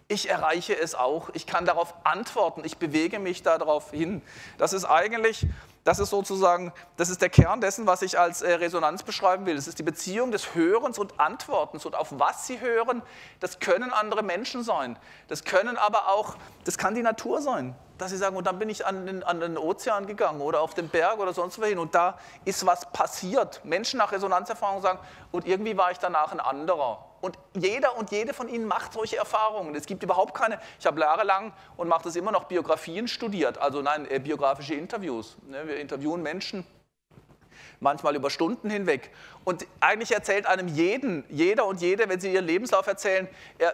ich erreiche es auch. Ich kann darauf antworten. Ich bewege mich darauf hin. Das ist eigentlich das ist sozusagen, das ist der Kern dessen, was ich als äh, Resonanz beschreiben will. Das ist die Beziehung des Hörens und Antwortens und auf was Sie hören, das können andere Menschen sein. Das können aber auch, das kann die Natur sein. Dass Sie sagen, und dann bin ich an den, an den Ozean gegangen oder auf den Berg oder sonst wohin und da ist was passiert. Menschen nach Resonanzerfahrung sagen, und irgendwie war ich danach ein anderer. Und jeder und jede von Ihnen macht solche Erfahrungen. Es gibt überhaupt keine, ich habe jahrelang und mache das immer noch, Biografien studiert, also nein, äh, biografische Interviews. Ne, wir interviewen Menschen, manchmal über Stunden hinweg. Und eigentlich erzählt einem jeden, jeder und jede, wenn sie ihren Lebenslauf erzählen,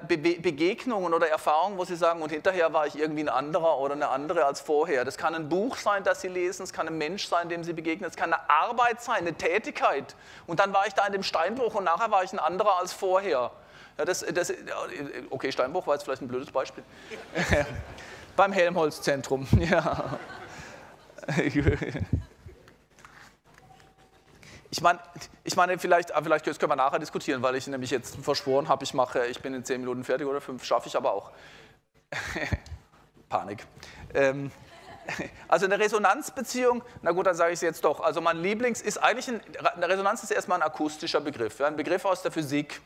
Be Begegnungen oder Erfahrungen, wo sie sagen, und hinterher war ich irgendwie ein anderer oder eine andere als vorher. Das kann ein Buch sein, das sie lesen, es kann ein Mensch sein, dem sie begegnen, es kann eine Arbeit sein, eine Tätigkeit. Und dann war ich da in dem Steinbruch und nachher war ich ein anderer als vorher. Ja, das, das, okay, Steinbruch war jetzt vielleicht ein blödes Beispiel. Beim Helmholtz-Zentrum, ja. Ich meine, ich meine vielleicht, ah, vielleicht können wir nachher diskutieren, weil ich nämlich jetzt verschworen habe, ich mache, ich bin in zehn Minuten fertig oder fünf, schaffe ich aber auch. Panik. Ähm, also eine Resonanzbeziehung, na gut, dann sage ich es jetzt doch. Also mein Lieblings ist eigentlich, ein, eine Resonanz ist erstmal ein akustischer Begriff, ein Begriff aus der Physik.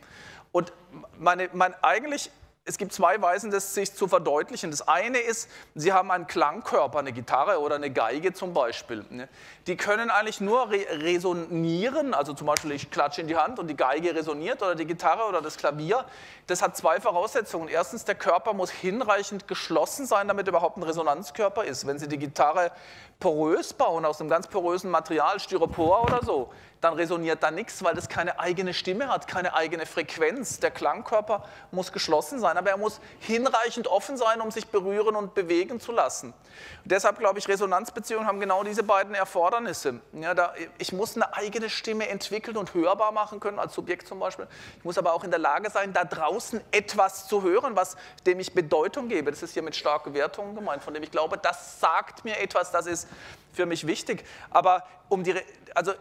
Und meine, mein, eigentlich es gibt zwei Weisen, das sich zu verdeutlichen. Das eine ist, Sie haben einen Klangkörper, eine Gitarre oder eine Geige zum Beispiel. Ne? Die können eigentlich nur resonieren, also zum Beispiel ich klatsche in die Hand und die Geige resoniert oder die Gitarre oder das Klavier. Das hat zwei Voraussetzungen. Erstens, der Körper muss hinreichend geschlossen sein, damit überhaupt ein Resonanzkörper ist. Wenn Sie die Gitarre porös bauen, aus einem ganz porösen Material, Styropor oder so, dann resoniert da nichts, weil das keine eigene Stimme hat, keine eigene Frequenz. Der Klangkörper muss geschlossen sein, aber er muss hinreichend offen sein, um sich berühren und bewegen zu lassen. Und deshalb glaube ich, Resonanzbeziehungen haben genau diese beiden Erfordernisse. Ja, da, ich muss eine eigene Stimme entwickeln und hörbar machen können, als Subjekt zum Beispiel. Ich muss aber auch in der Lage sein, da draußen etwas zu hören, was dem ich Bedeutung gebe. Das ist hier mit starken Wertungen gemeint, von dem ich glaube, das sagt mir etwas, das ist für mich wichtig. Aber um die, also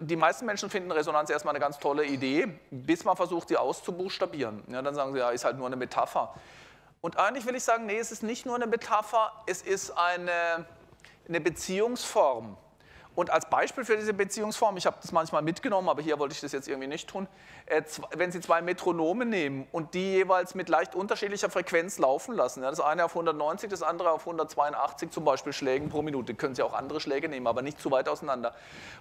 die meisten Menschen finden Resonanz erstmal eine ganz tolle Idee, bis man versucht, sie auszubuchstabieren. Ja, dann sagen sie, ja, ist halt nur eine Metapher. Und eigentlich will ich sagen, nee, es ist nicht nur eine Metapher, es ist eine, eine Beziehungsform. Und als Beispiel für diese Beziehungsform, ich habe das manchmal mitgenommen, aber hier wollte ich das jetzt irgendwie nicht tun, äh, wenn Sie zwei Metronome nehmen und die jeweils mit leicht unterschiedlicher Frequenz laufen lassen, das eine auf 190, das andere auf 182 zum Beispiel Schlägen pro Minute, können Sie auch andere Schläge nehmen, aber nicht zu weit auseinander.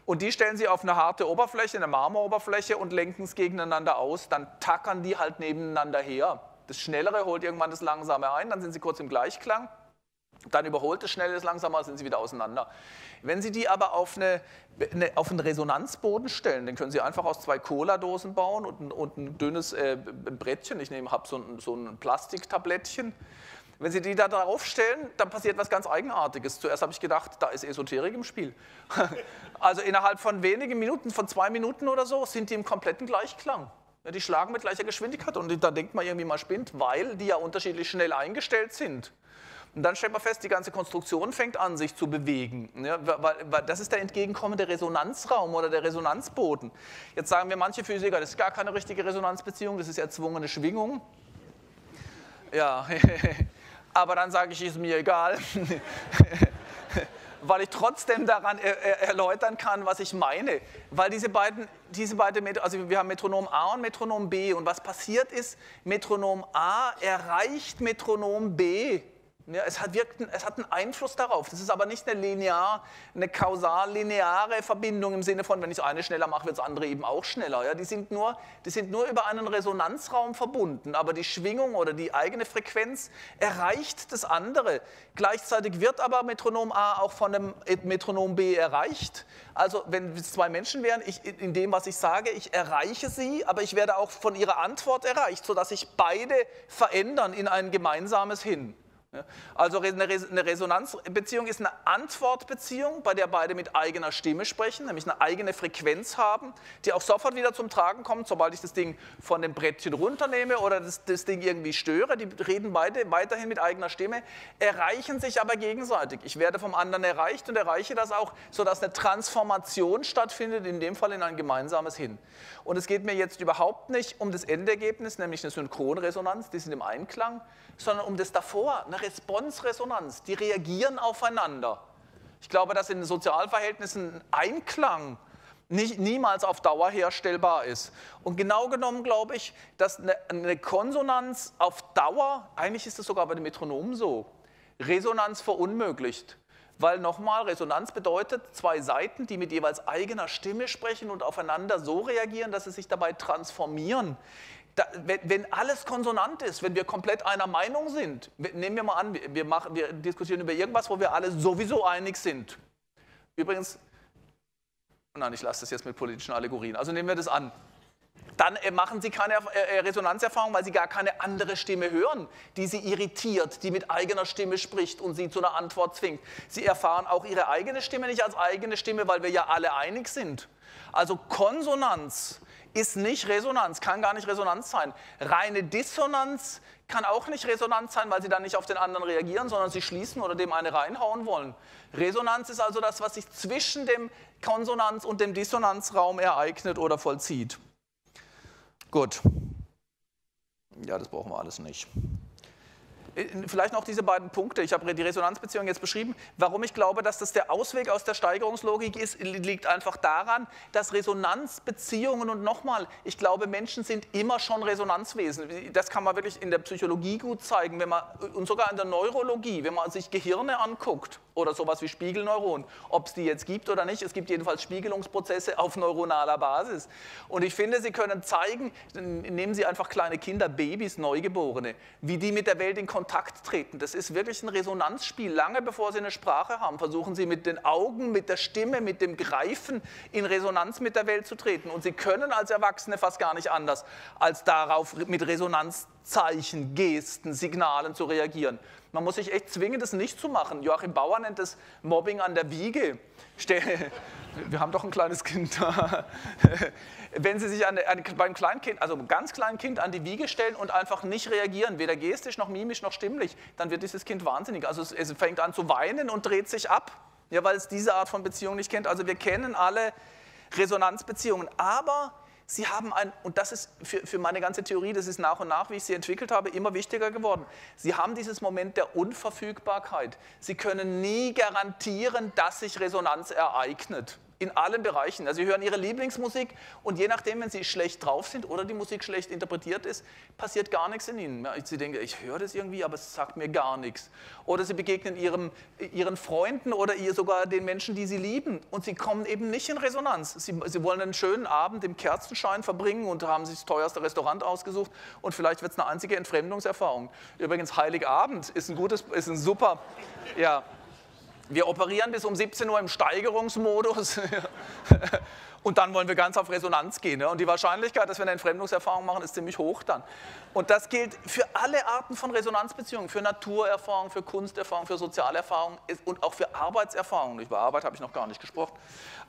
Und die stellen Sie auf eine harte Oberfläche, eine Marmoroberfläche und lenken es gegeneinander aus, dann tackern die halt nebeneinander her. Das Schnellere holt irgendwann das Langsame ein, dann sind Sie kurz im Gleichklang. Dann überholt es schnell das Langsamer, sind sie wieder auseinander. Wenn Sie die aber auf, eine, eine, auf einen Resonanzboden stellen, dann können Sie einfach aus zwei Cola-Dosen bauen und ein, und ein dünnes äh, Brettchen. Ich habe so ein, so ein Plastiktablettchen. Wenn Sie die da drauf stellen, dann passiert was ganz Eigenartiges. Zuerst habe ich gedacht, da ist Esoterik im Spiel. also innerhalb von wenigen Minuten, von zwei Minuten oder so, sind die im kompletten Gleichklang. Die schlagen mit gleicher Geschwindigkeit und da denkt man irgendwie, man spinnt, weil die ja unterschiedlich schnell eingestellt sind. Und dann stellt man fest, die ganze Konstruktion fängt an, sich zu bewegen. Ja, weil, weil das ist der entgegenkommende Resonanzraum oder der Resonanzboden. Jetzt sagen wir manche Physiker, das ist gar keine richtige Resonanzbeziehung, das ist erzwungene Schwingung. Ja, aber dann sage ich, ist mir egal. weil ich trotzdem daran er, erläutern kann, was ich meine. Weil diese beiden, diese beiden, also wir haben Metronom A und Metronom B und was passiert ist, Metronom A erreicht Metronom B ja, es, hat wirkt, es hat einen Einfluss darauf. Das ist aber nicht eine linear, eine kausal-lineare Verbindung im Sinne von, wenn ich das eine schneller mache, wird das andere eben auch schneller. Ja, die, sind nur, die sind nur über einen Resonanzraum verbunden, aber die Schwingung oder die eigene Frequenz erreicht das andere. Gleichzeitig wird aber Metronom A auch von dem Metronom B erreicht. Also wenn es zwei Menschen wären, ich, in dem, was ich sage, ich erreiche sie, aber ich werde auch von ihrer Antwort erreicht, sodass sich beide verändern in ein gemeinsames Hin. Also eine Resonanzbeziehung ist eine Antwortbeziehung, bei der beide mit eigener Stimme sprechen, nämlich eine eigene Frequenz haben, die auch sofort wieder zum Tragen kommt, sobald ich das Ding von dem Brettchen runternehme oder das, das Ding irgendwie störe. Die reden beide weiterhin mit eigener Stimme, erreichen sich aber gegenseitig. Ich werde vom anderen erreicht und erreiche das auch, sodass eine Transformation stattfindet, in dem Fall in ein gemeinsames Hin. Und es geht mir jetzt überhaupt nicht um das Endergebnis, nämlich eine Synchronresonanz, die sind im Einklang, sondern um das davor, eine Responsresonanz. Die reagieren aufeinander. Ich glaube, dass in Sozialverhältnissen Einklang nicht, niemals auf Dauer herstellbar ist. Und genau genommen glaube ich, dass eine, eine Konsonanz auf Dauer, eigentlich ist es sogar bei den Metronomen so, Resonanz verunmöglicht. Weil nochmal, Resonanz bedeutet zwei Seiten, die mit jeweils eigener Stimme sprechen und aufeinander so reagieren, dass sie sich dabei transformieren. Da, wenn, wenn, alles konsonant ist, wenn wir komplett einer Meinung sind, nehmen wir mal an, wir, machen, wir diskutieren über irgendwas, wo wir alle sowieso einig sind. Übrigens, nein, ich lasse das jetzt mit politischen Allegorien. Also nehmen wir das an. Dann äh, machen Sie keine äh, äh, Resonanzerfahrung, weil Sie gar keine andere Stimme hören, die Sie irritiert, die mit eigener Stimme spricht und Sie zu einer Antwort zwingt. Sie erfahren auch Ihre eigene Stimme nicht als eigene Stimme, weil wir ja alle einig sind. Also Konsonanz ist nicht Resonanz, kann gar nicht Resonanz sein. Reine Dissonanz kann auch nicht Resonanz sein, weil sie dann nicht auf den anderen reagieren, sondern sie schließen oder dem eine reinhauen wollen. Resonanz ist also das, was sich zwischen dem Konsonanz- und dem Dissonanzraum ereignet oder vollzieht. Gut. Ja, das brauchen wir alles nicht. Äh, vielleicht noch diese beiden Punkte. Ich habe die Resonanzbeziehung jetzt beschrieben. Warum ich glaube, dass das der Ausweg aus der Steigerungslogik ist, liegt einfach daran, dass Resonanzbeziehungen und nochmal, ich glaube, Menschen sind immer schon Resonanzwesen. Das kann man wirklich in der Psychologie gut zeigen, wenn man, und sogar in der Neurologie, wenn man sich Gehirne anguckt oder sowas wie Spiegelneuronen, ob es die jetzt gibt oder nicht. Es gibt jedenfalls Spiegelungsprozesse auf neuronaler Basis. Und ich finde, Sie können zeigen, nehmen Sie einfach kleine Kinder, Babys, Neugeborene, wie die mit der Welt in Kontakt Kontakt treten. Das ist wirklich ein Resonanzspiel. Lange bevor Sie eine Sprache haben, versuchen Sie mit den Augen, mit der Stimme, mit dem Greifen in Resonanz mit der Welt zu treten. Und Sie können als Erwachsene fast gar nicht anders, als darauf mit Resonanzzeichen, Gesten, Signalen zu reagieren. Man muss sich echt zwingen, das nicht zu machen. Joachim Bauer nennt das Mobbing an der Wiege. Wir haben doch ein kleines Kind da wenn Sie sich an, an, beim Kleinkind, also ganz kleinen Kind an die Wiege stellen und einfach nicht reagieren, weder gestisch noch mimisch noch stimmlich, dann wird dieses Kind wahnsinnig. Also es, es fängt an zu weinen und dreht sich ab, ja, weil es diese Art von Beziehung nicht kennt. Also wir kennen alle Resonanzbeziehungen, aber Sie haben ein, und das ist für, für meine ganze Theorie, das ist nach und nach, wie ich sie entwickelt habe, immer wichtiger geworden. Sie haben dieses Moment der Unverfügbarkeit. Sie können nie garantieren, dass sich Resonanz ereignet in allen Bereichen. Also Sie hören Ihre Lieblingsmusik und je nachdem, wenn Sie schlecht drauf sind oder die Musik schlecht interpretiert ist, passiert gar nichts in Ihnen. Sie denken, ich höre das irgendwie, aber es sagt mir gar nichts. Oder Sie begegnen Ihrem, Ihren Freunden oder ihr sogar den Menschen, die Sie lieben und Sie kommen eben nicht in Resonanz. Sie, Sie wollen einen schönen Abend im Kerzenschein verbringen und haben sich das teuerste Restaurant ausgesucht und vielleicht wird es eine einzige Entfremdungserfahrung. Übrigens, Heiligabend ist ein gutes, ist ein super, ja, wir operieren bis um 17 Uhr im Steigerungsmodus und dann wollen wir ganz auf Resonanz gehen. Und die Wahrscheinlichkeit, dass wir eine Entfremdungserfahrung machen, ist ziemlich hoch dann. Und das gilt für alle Arten von Resonanzbeziehungen, für Naturerfahrung, für Kunsterfahrung, für Sozialerfahrung und auch für Arbeitserfahrung. Über Arbeit habe ich noch gar nicht gesprochen.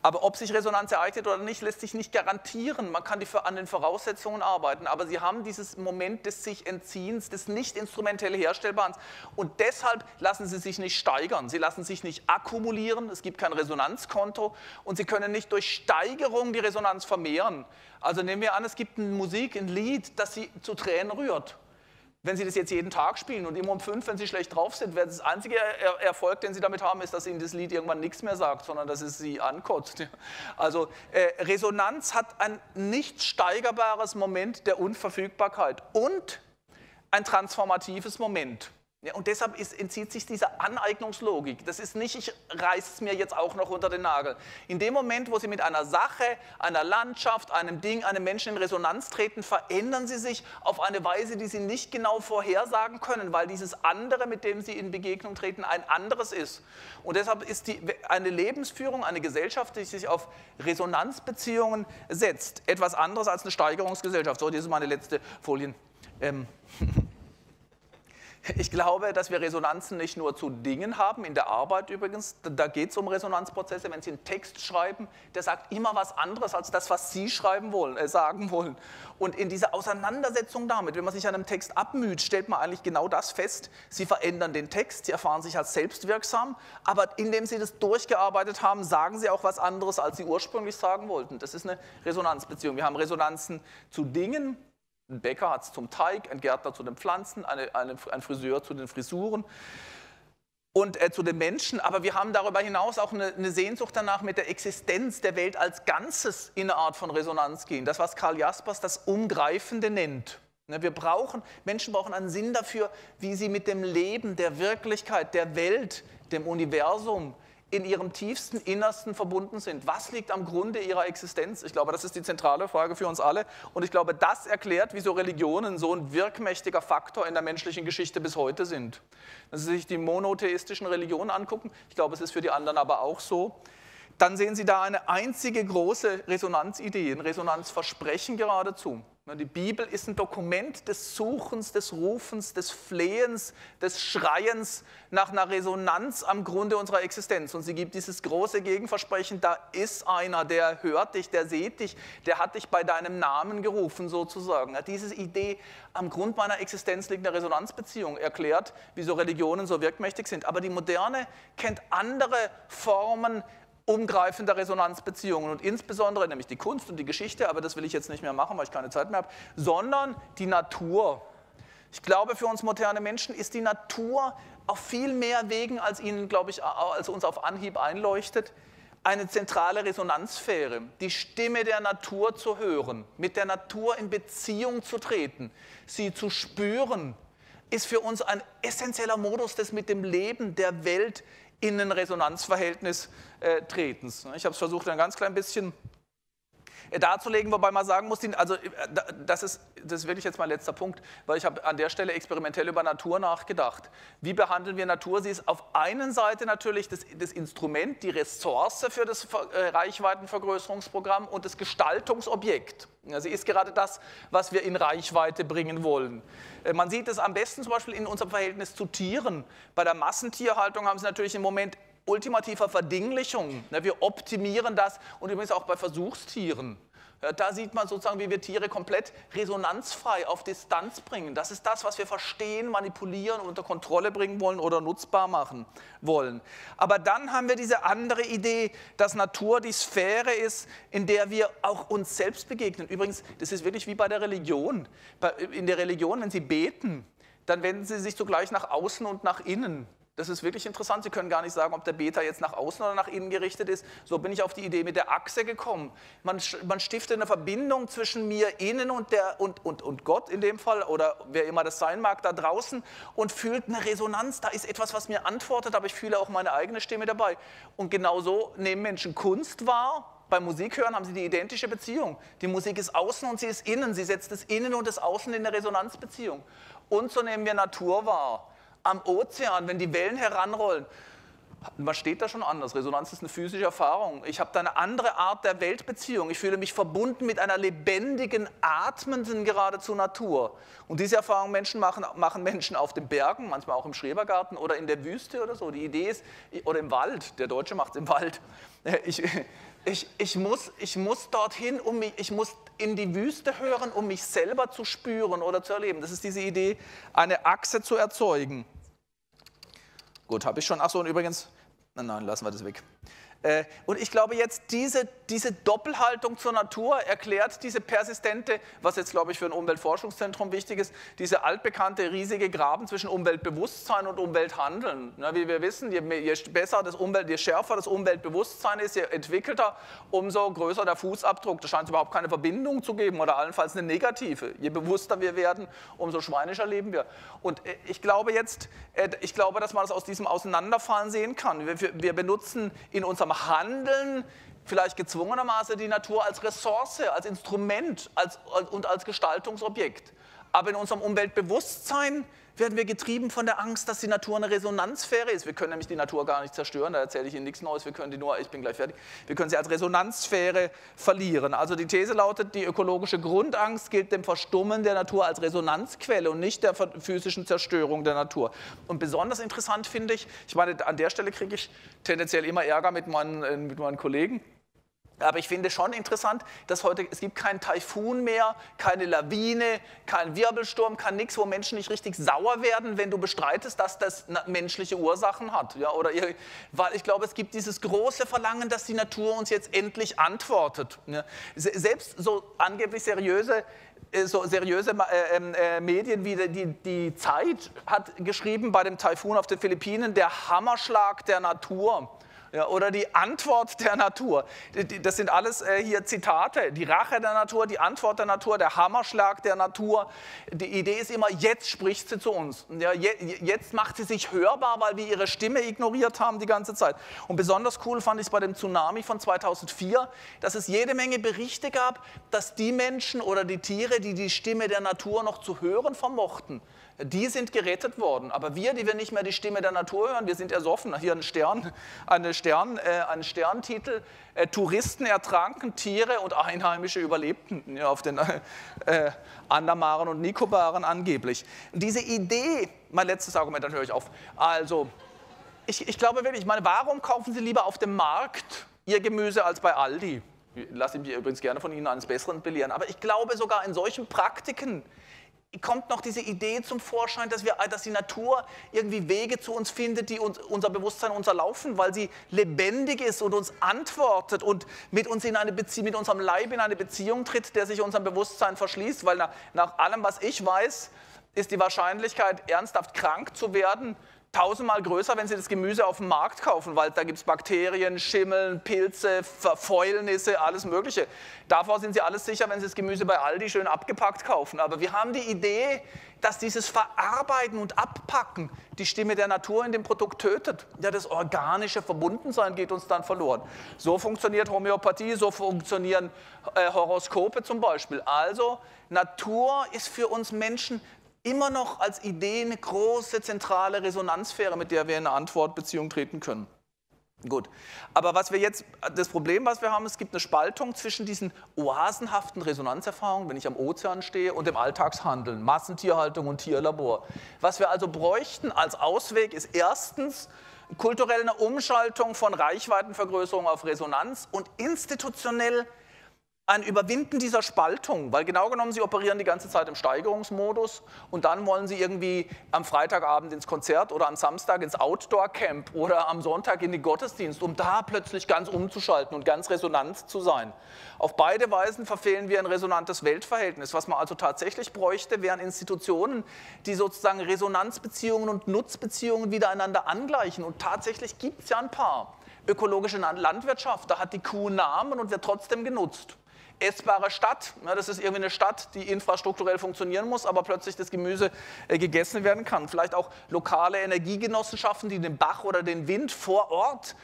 Aber ob sich Resonanz ereignet oder nicht, lässt sich nicht garantieren. Man kann die, an den Voraussetzungen arbeiten, aber sie haben dieses Moment des sich Entziehens, des nicht instrumentell Herstellbaren. Und deshalb lassen sie sich nicht steigern. Sie lassen sich nicht akkumulieren. Es gibt kein Resonanzkonto und sie können nicht durch Steigerung die Resonanz vermehren. Also nehmen wir an, es gibt eine Musik, ein Lied, das sie zu Tränen rührt. Wenn Sie das jetzt jeden Tag spielen und immer um fünf, wenn Sie schlecht drauf sind, wäre das einzige Erfolg, den Sie damit haben, ist, dass Ihnen das Lied irgendwann nichts mehr sagt, sondern dass es Sie ankotzt. Also äh, Resonanz hat ein nicht steigerbares Moment der Unverfügbarkeit und ein transformatives Moment. Ja, und deshalb ist, entzieht sich dieser Aneignungslogik. Das ist nicht, ich reiße es mir jetzt auch noch unter den Nagel. In dem Moment, wo Sie mit einer Sache, einer Landschaft, einem Ding, einem Menschen in Resonanz treten, verändern Sie sich auf eine Weise, die Sie nicht genau vorhersagen können, weil dieses andere, mit dem Sie in Begegnung treten, ein anderes ist. Und deshalb ist die, eine Lebensführung, eine Gesellschaft, die sich auf Resonanzbeziehungen setzt, etwas anderes als eine Steigerungsgesellschaft. So, das ist meine letzte Folie. Ähm. Ich glaube, dass wir Resonanzen nicht nur zu Dingen haben, in der Arbeit übrigens, da geht es um Resonanzprozesse, wenn Sie einen Text schreiben, der sagt immer was anderes als das, was Sie schreiben wollen, äh, sagen wollen. Und in dieser Auseinandersetzung damit, wenn man sich an einem Text abmüht, stellt man eigentlich genau das fest. Sie verändern den Text, Sie erfahren sich als selbstwirksam, aber indem Sie das durchgearbeitet haben, sagen Sie auch was anderes, als Sie ursprünglich sagen wollten. Das ist eine Resonanzbeziehung. Wir haben Resonanzen zu Dingen, ein Bäcker hat es zum Teig, ein Gärtner zu den Pflanzen, eine, eine, ein Friseur zu den Frisuren und äh, zu den Menschen. Aber wir haben darüber hinaus auch eine, eine, Sehnsucht danach, mit der Existenz der Welt als Ganzes in eine Art von Resonanz gehen. Das, was Karl Jaspers das Umgreifende nennt. Ne, wir brauchen, Menschen brauchen einen Sinn dafür, wie sie mit dem Leben, der Wirklichkeit, der Welt, dem Universum, in ihrem tiefsten Innersten verbunden sind. Was liegt am Grunde ihrer Existenz? Ich glaube, das ist die zentrale Frage für uns alle. Und ich glaube, das erklärt, wieso Religionen so ein wirkmächtiger Faktor in der menschlichen Geschichte bis heute sind. Wenn Sie sich die monotheistischen Religionen angucken, ich glaube, es ist für die anderen aber auch so, dann sehen Sie da eine einzige große Resonanzidee, ein Resonanzversprechen geradezu. Die Bibel ist ein Dokument des Suchens, des Rufens, des Flehens, des Schreiens nach einer Resonanz am Grunde unserer Existenz. Und sie gibt dieses große Gegenversprechen, da ist einer, der hört dich, der sieht dich, der hat dich bei deinem Namen gerufen sozusagen. Diese Idee, am Grund meiner Existenz liegt eine Resonanzbeziehung, erklärt, wieso Religionen so wirkmächtig sind. Aber die Moderne kennt andere Formen umgreifender Resonanzbeziehungen und insbesondere nämlich die Kunst und die Geschichte, aber das will ich jetzt nicht mehr machen, weil ich keine Zeit mehr habe, sondern die Natur. Ich glaube, für uns moderne Menschen ist die Natur auf viel mehr Wegen, als Ihnen, glaube ich, als uns auf Anhieb einleuchtet, eine zentrale Resonanzsphäre, die Stimme der Natur zu hören, mit der Natur in Beziehung zu treten, sie zu spüren, ist für uns ein essentieller Modus des mit dem Leben der Welt in ein Resonanzverhältnis äh, tretens. Ich habe es versucht, ein ganz klein bisschen darzulegen, wobei man sagen muss, also äh, das ist, das ist wirklich jetzt mein letzter Punkt, weil ich habe an der Stelle experimentell über Natur nachgedacht. Wie behandeln wir Natur? Sie ist auf einen Seite natürlich das, das Instrument, die Ressource für das äh, Reichweitenvergrößerungsprogramm und das Gestaltungsobjekt. Sie ist gerade das, was wir in Reichweite bringen wollen. Man sieht es am besten zum Beispiel in unserem Verhältnis zu Tieren. Bei der Massentierhaltung haben Sie natürlich im Moment ultimativer Verdinglichung. Ne, wir optimieren das und übrigens auch bei Versuchstieren. Da sieht man sozusagen, wie wir Tiere komplett resonanzfrei auf Distanz bringen. Das ist das, was wir verstehen, manipulieren, unter Kontrolle bringen wollen oder nutzbar machen wollen. Aber dann haben wir diese andere Idee, dass Natur die Sphäre ist, in der wir auch uns selbst begegnen. Übrigens, das ist wirklich wie bei der Religion. In der Religion, wenn Sie beten, dann wenden Sie sich zugleich nach außen und nach innen. Das ist wirklich interessant. Sie können gar nicht sagen, ob der Beta jetzt nach außen oder nach innen gerichtet ist. So bin ich auf die Idee mit der Achse gekommen. Man, man stiftet eine Verbindung zwischen mir innen und, der, und, und, und Gott in dem Fall oder wer immer das sein mag da draußen und fühlt eine Resonanz. Da ist etwas, was mir antwortet, aber ich fühle auch meine eigene Stimme dabei. Und genauso nehmen Menschen Kunst wahr. Beim Musikhören haben sie die identische Beziehung. Die Musik ist außen und sie ist innen. Sie setzt das Innen und das Außen in eine Resonanzbeziehung. Und so nehmen wir Natur wahr am Ozean, wenn die Wellen heranrollen, man steht da schon anders. Resonanz ist eine physische Erfahrung. Ich habe da eine andere Art der Weltbeziehung. Ich fühle mich verbunden mit einer lebendigen, atmenden geradezu Natur. Und diese Erfahrung Menschen machen, machen Menschen auf den Bergen, manchmal auch im Schrebergarten oder in der Wüste oder so. Die Idee ist, oder im Wald, der Deutsche macht es im Wald. Ich, ich, ich, muss, ich muss dorthin, um mich, ich muss in die Wüste hören, um mich selber zu spüren oder zu erleben. Das ist diese Idee, eine Achse zu erzeugen. Gut, habe ich schon. Achso, und übrigens, nein, nein, lassen wir das weg. Äh, und ich glaube jetzt, diese, diese Doppelhaltung zur Natur erklärt diese persistente, was jetzt glaube ich für ein Umweltforschungszentrum wichtig ist, diese altbekannte riesige Graben zwischen Umweltbewusstsein und Umwelthandeln. wie wir wissen, je, je, besser das Umwelt, je schärfer das Umweltbewusstsein ist, je entwickelter, umso größer der Fußabdruck. Da scheint es überhaupt keine Verbindung zu geben oder allenfalls eine negative. Je bewusster wir werden, umso schweinischer leben wir. Und äh, ich glaube jetzt, äh, ich glaube, dass man das aus diesem Auseinanderfallen sehen kann. Wir, wir benutzen in unserem Handeln vielleicht gezwungenermaßen die Natur als Ressource, als Instrument als, und als Gestaltungsobjekt. Aber in unserem Umweltbewusstsein werden wir getrieben von der Angst, dass die Natur eine Resonanzsphäre ist. Wir können nämlich die Natur gar nicht zerstören, da erzähle ich Ihnen nichts Neues, wir können die nur, ich bin gleich fertig, wir können sie als Resonanzsphäre verlieren. Also die These lautet, die ökologische Grundangst gilt dem Verstummen der Natur als Resonanzquelle und nicht der physischen Zerstörung der Natur. Und besonders interessant finde ich, ich meine, an der Stelle kriege ich tendenziell immer Ärger mit meinen, äh, mit meinen Kollegen, aber ich finde schon interessant, dass heute, es gibt keinen Taifun mehr, keine Lawine, keinen Wirbelsturm, kein nichts, wo Menschen nicht richtig sauer werden, wenn du bestreitest, dass das menschliche Ursachen hat. Ja, oder, weil ich glaube, es gibt dieses große Verlangen, dass die Natur uns jetzt endlich antwortet. Ja. Selbst so angeblich seriöse äh, so seriöse äh, ähm, äh, Medien wie die, die Zeit hat geschrieben bei dem Taifun auf den Philippinen, der Hammerschlag der Natur ja, oder die Antwort der Natur. Das sind alles äh, hier Zitate. Die Rache der Natur, die Antwort der Natur, der Hammerschlag der Natur. Die Idee ist immer, jetzt spricht sie zu uns. Ja, jetzt macht sie sich hörbar, weil wir ihre Stimme ignoriert haben die ganze Zeit. Und besonders cool fand ich es bei dem Tsunami von 2004, dass es jede Menge Berichte gab, dass die Menschen oder die Tiere, die die Stimme der Natur noch zu hören vermochten, die sind gerettet worden. Aber wir, die wir nicht mehr die Stimme der Natur hören, wir sind ersoffen. Hier ein Stern, eine Stern, äh, ein Sterntitel. Äh, Touristen ertranken, Tiere und Einheimische überlebten ja, auf den äh, Andamaren und Nikobaren angeblich. diese Idee, mein letztes Argument, dann höre ich auf. Also, ich, ich glaube wirklich, ich meine, warum kaufen Sie lieber auf dem Markt Ihr Gemüse als bei Aldi? Ich lasse mich übrigens gerne von Ihnen eines Besseren belehren. Aber ich glaube sogar in solchen Praktiken kommt noch diese Idee zum Vorschein, dass, wir, dass die Natur irgendwie Wege zu uns findet, die uns, unser Bewusstsein unterlaufen, weil sie lebendig ist und uns antwortet und mit uns in eine Bezie mit unserem Leib in eine Beziehung tritt, der sich unserem Bewusstsein verschließt, weil nach, nach allem, was ich weiß, ist die Wahrscheinlichkeit, ernsthaft krank zu werden, tausendmal größer, wenn Sie das Gemüse auf dem Markt kaufen, weil da gibt es Bakterien, Schimmeln, Pilze, Fäulnisse, alles Mögliche. Davor sind Sie alles sicher, wenn Sie das Gemüse bei Aldi schön abgepackt kaufen. Aber wir haben die Idee, dass dieses Verarbeiten und Abpacken die Stimme der Natur in dem Produkt tötet. Ja, das organische Verbundensein geht uns dann verloren. So funktioniert Homöopathie, so funktionieren äh, Horoskope zum Beispiel. Also Natur ist für uns Menschen immer noch als Idee eine große zentrale Resonanzsphäre, mit der wir in eine Antwortbeziehung treten können. Gut, aber was wir jetzt, das Problem, was wir haben, es gibt eine Spaltung zwischen diesen oasenhaften Resonanzerfahrungen, wenn ich am Ozean stehe, und dem Alltagshandeln, Massentierhaltung und Tierlabor. Was wir also bräuchten als Ausweg ist erstens kulturell eine Umschaltung von Reichweitenvergrößerung auf Resonanz und institutionell ein Überwinden dieser Spaltung, weil genau genommen sie operieren die ganze Zeit im Steigerungsmodus und dann wollen sie irgendwie am Freitagabend ins Konzert oder am Samstag ins Outdoor-Camp oder am Sonntag in den Gottesdienst, um da plötzlich ganz umzuschalten und ganz resonant zu sein. Auf beide Weisen verfehlen wir ein resonantes Weltverhältnis. Was man also tatsächlich bräuchte, wären Institutionen, die sozusagen Resonanzbeziehungen und Nutzbeziehungen wieder einander angleichen. Und tatsächlich gibt es ja ein paar. Ökologische Landwirtschaft, da hat die Kuh Namen und wird trotzdem genutzt essbare Stadt. Das ist irgendwie eine Stadt, die infrastrukturell funktionieren muss, aber plötzlich das Gemüse äh, gegessen werden kann. Vielleicht auch lokale Energiegenossenschaften, die den Bach oder den Wind vor Ort,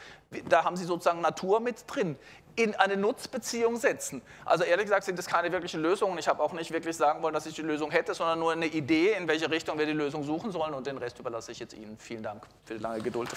da haben sie sozusagen Natur mit drin, in eine Nutzbeziehung setzen. Also ehrlich gesagt sind das keine wirklichen Lösungen. Ich habe auch nicht wirklich sagen wollen, dass ich die Lösung hätte, sondern nur eine Idee, in welche Richtung wir die Lösung suchen sollen und den Rest überlasse ich jetzt Ihnen. Vielen Dank für die lange Geduld.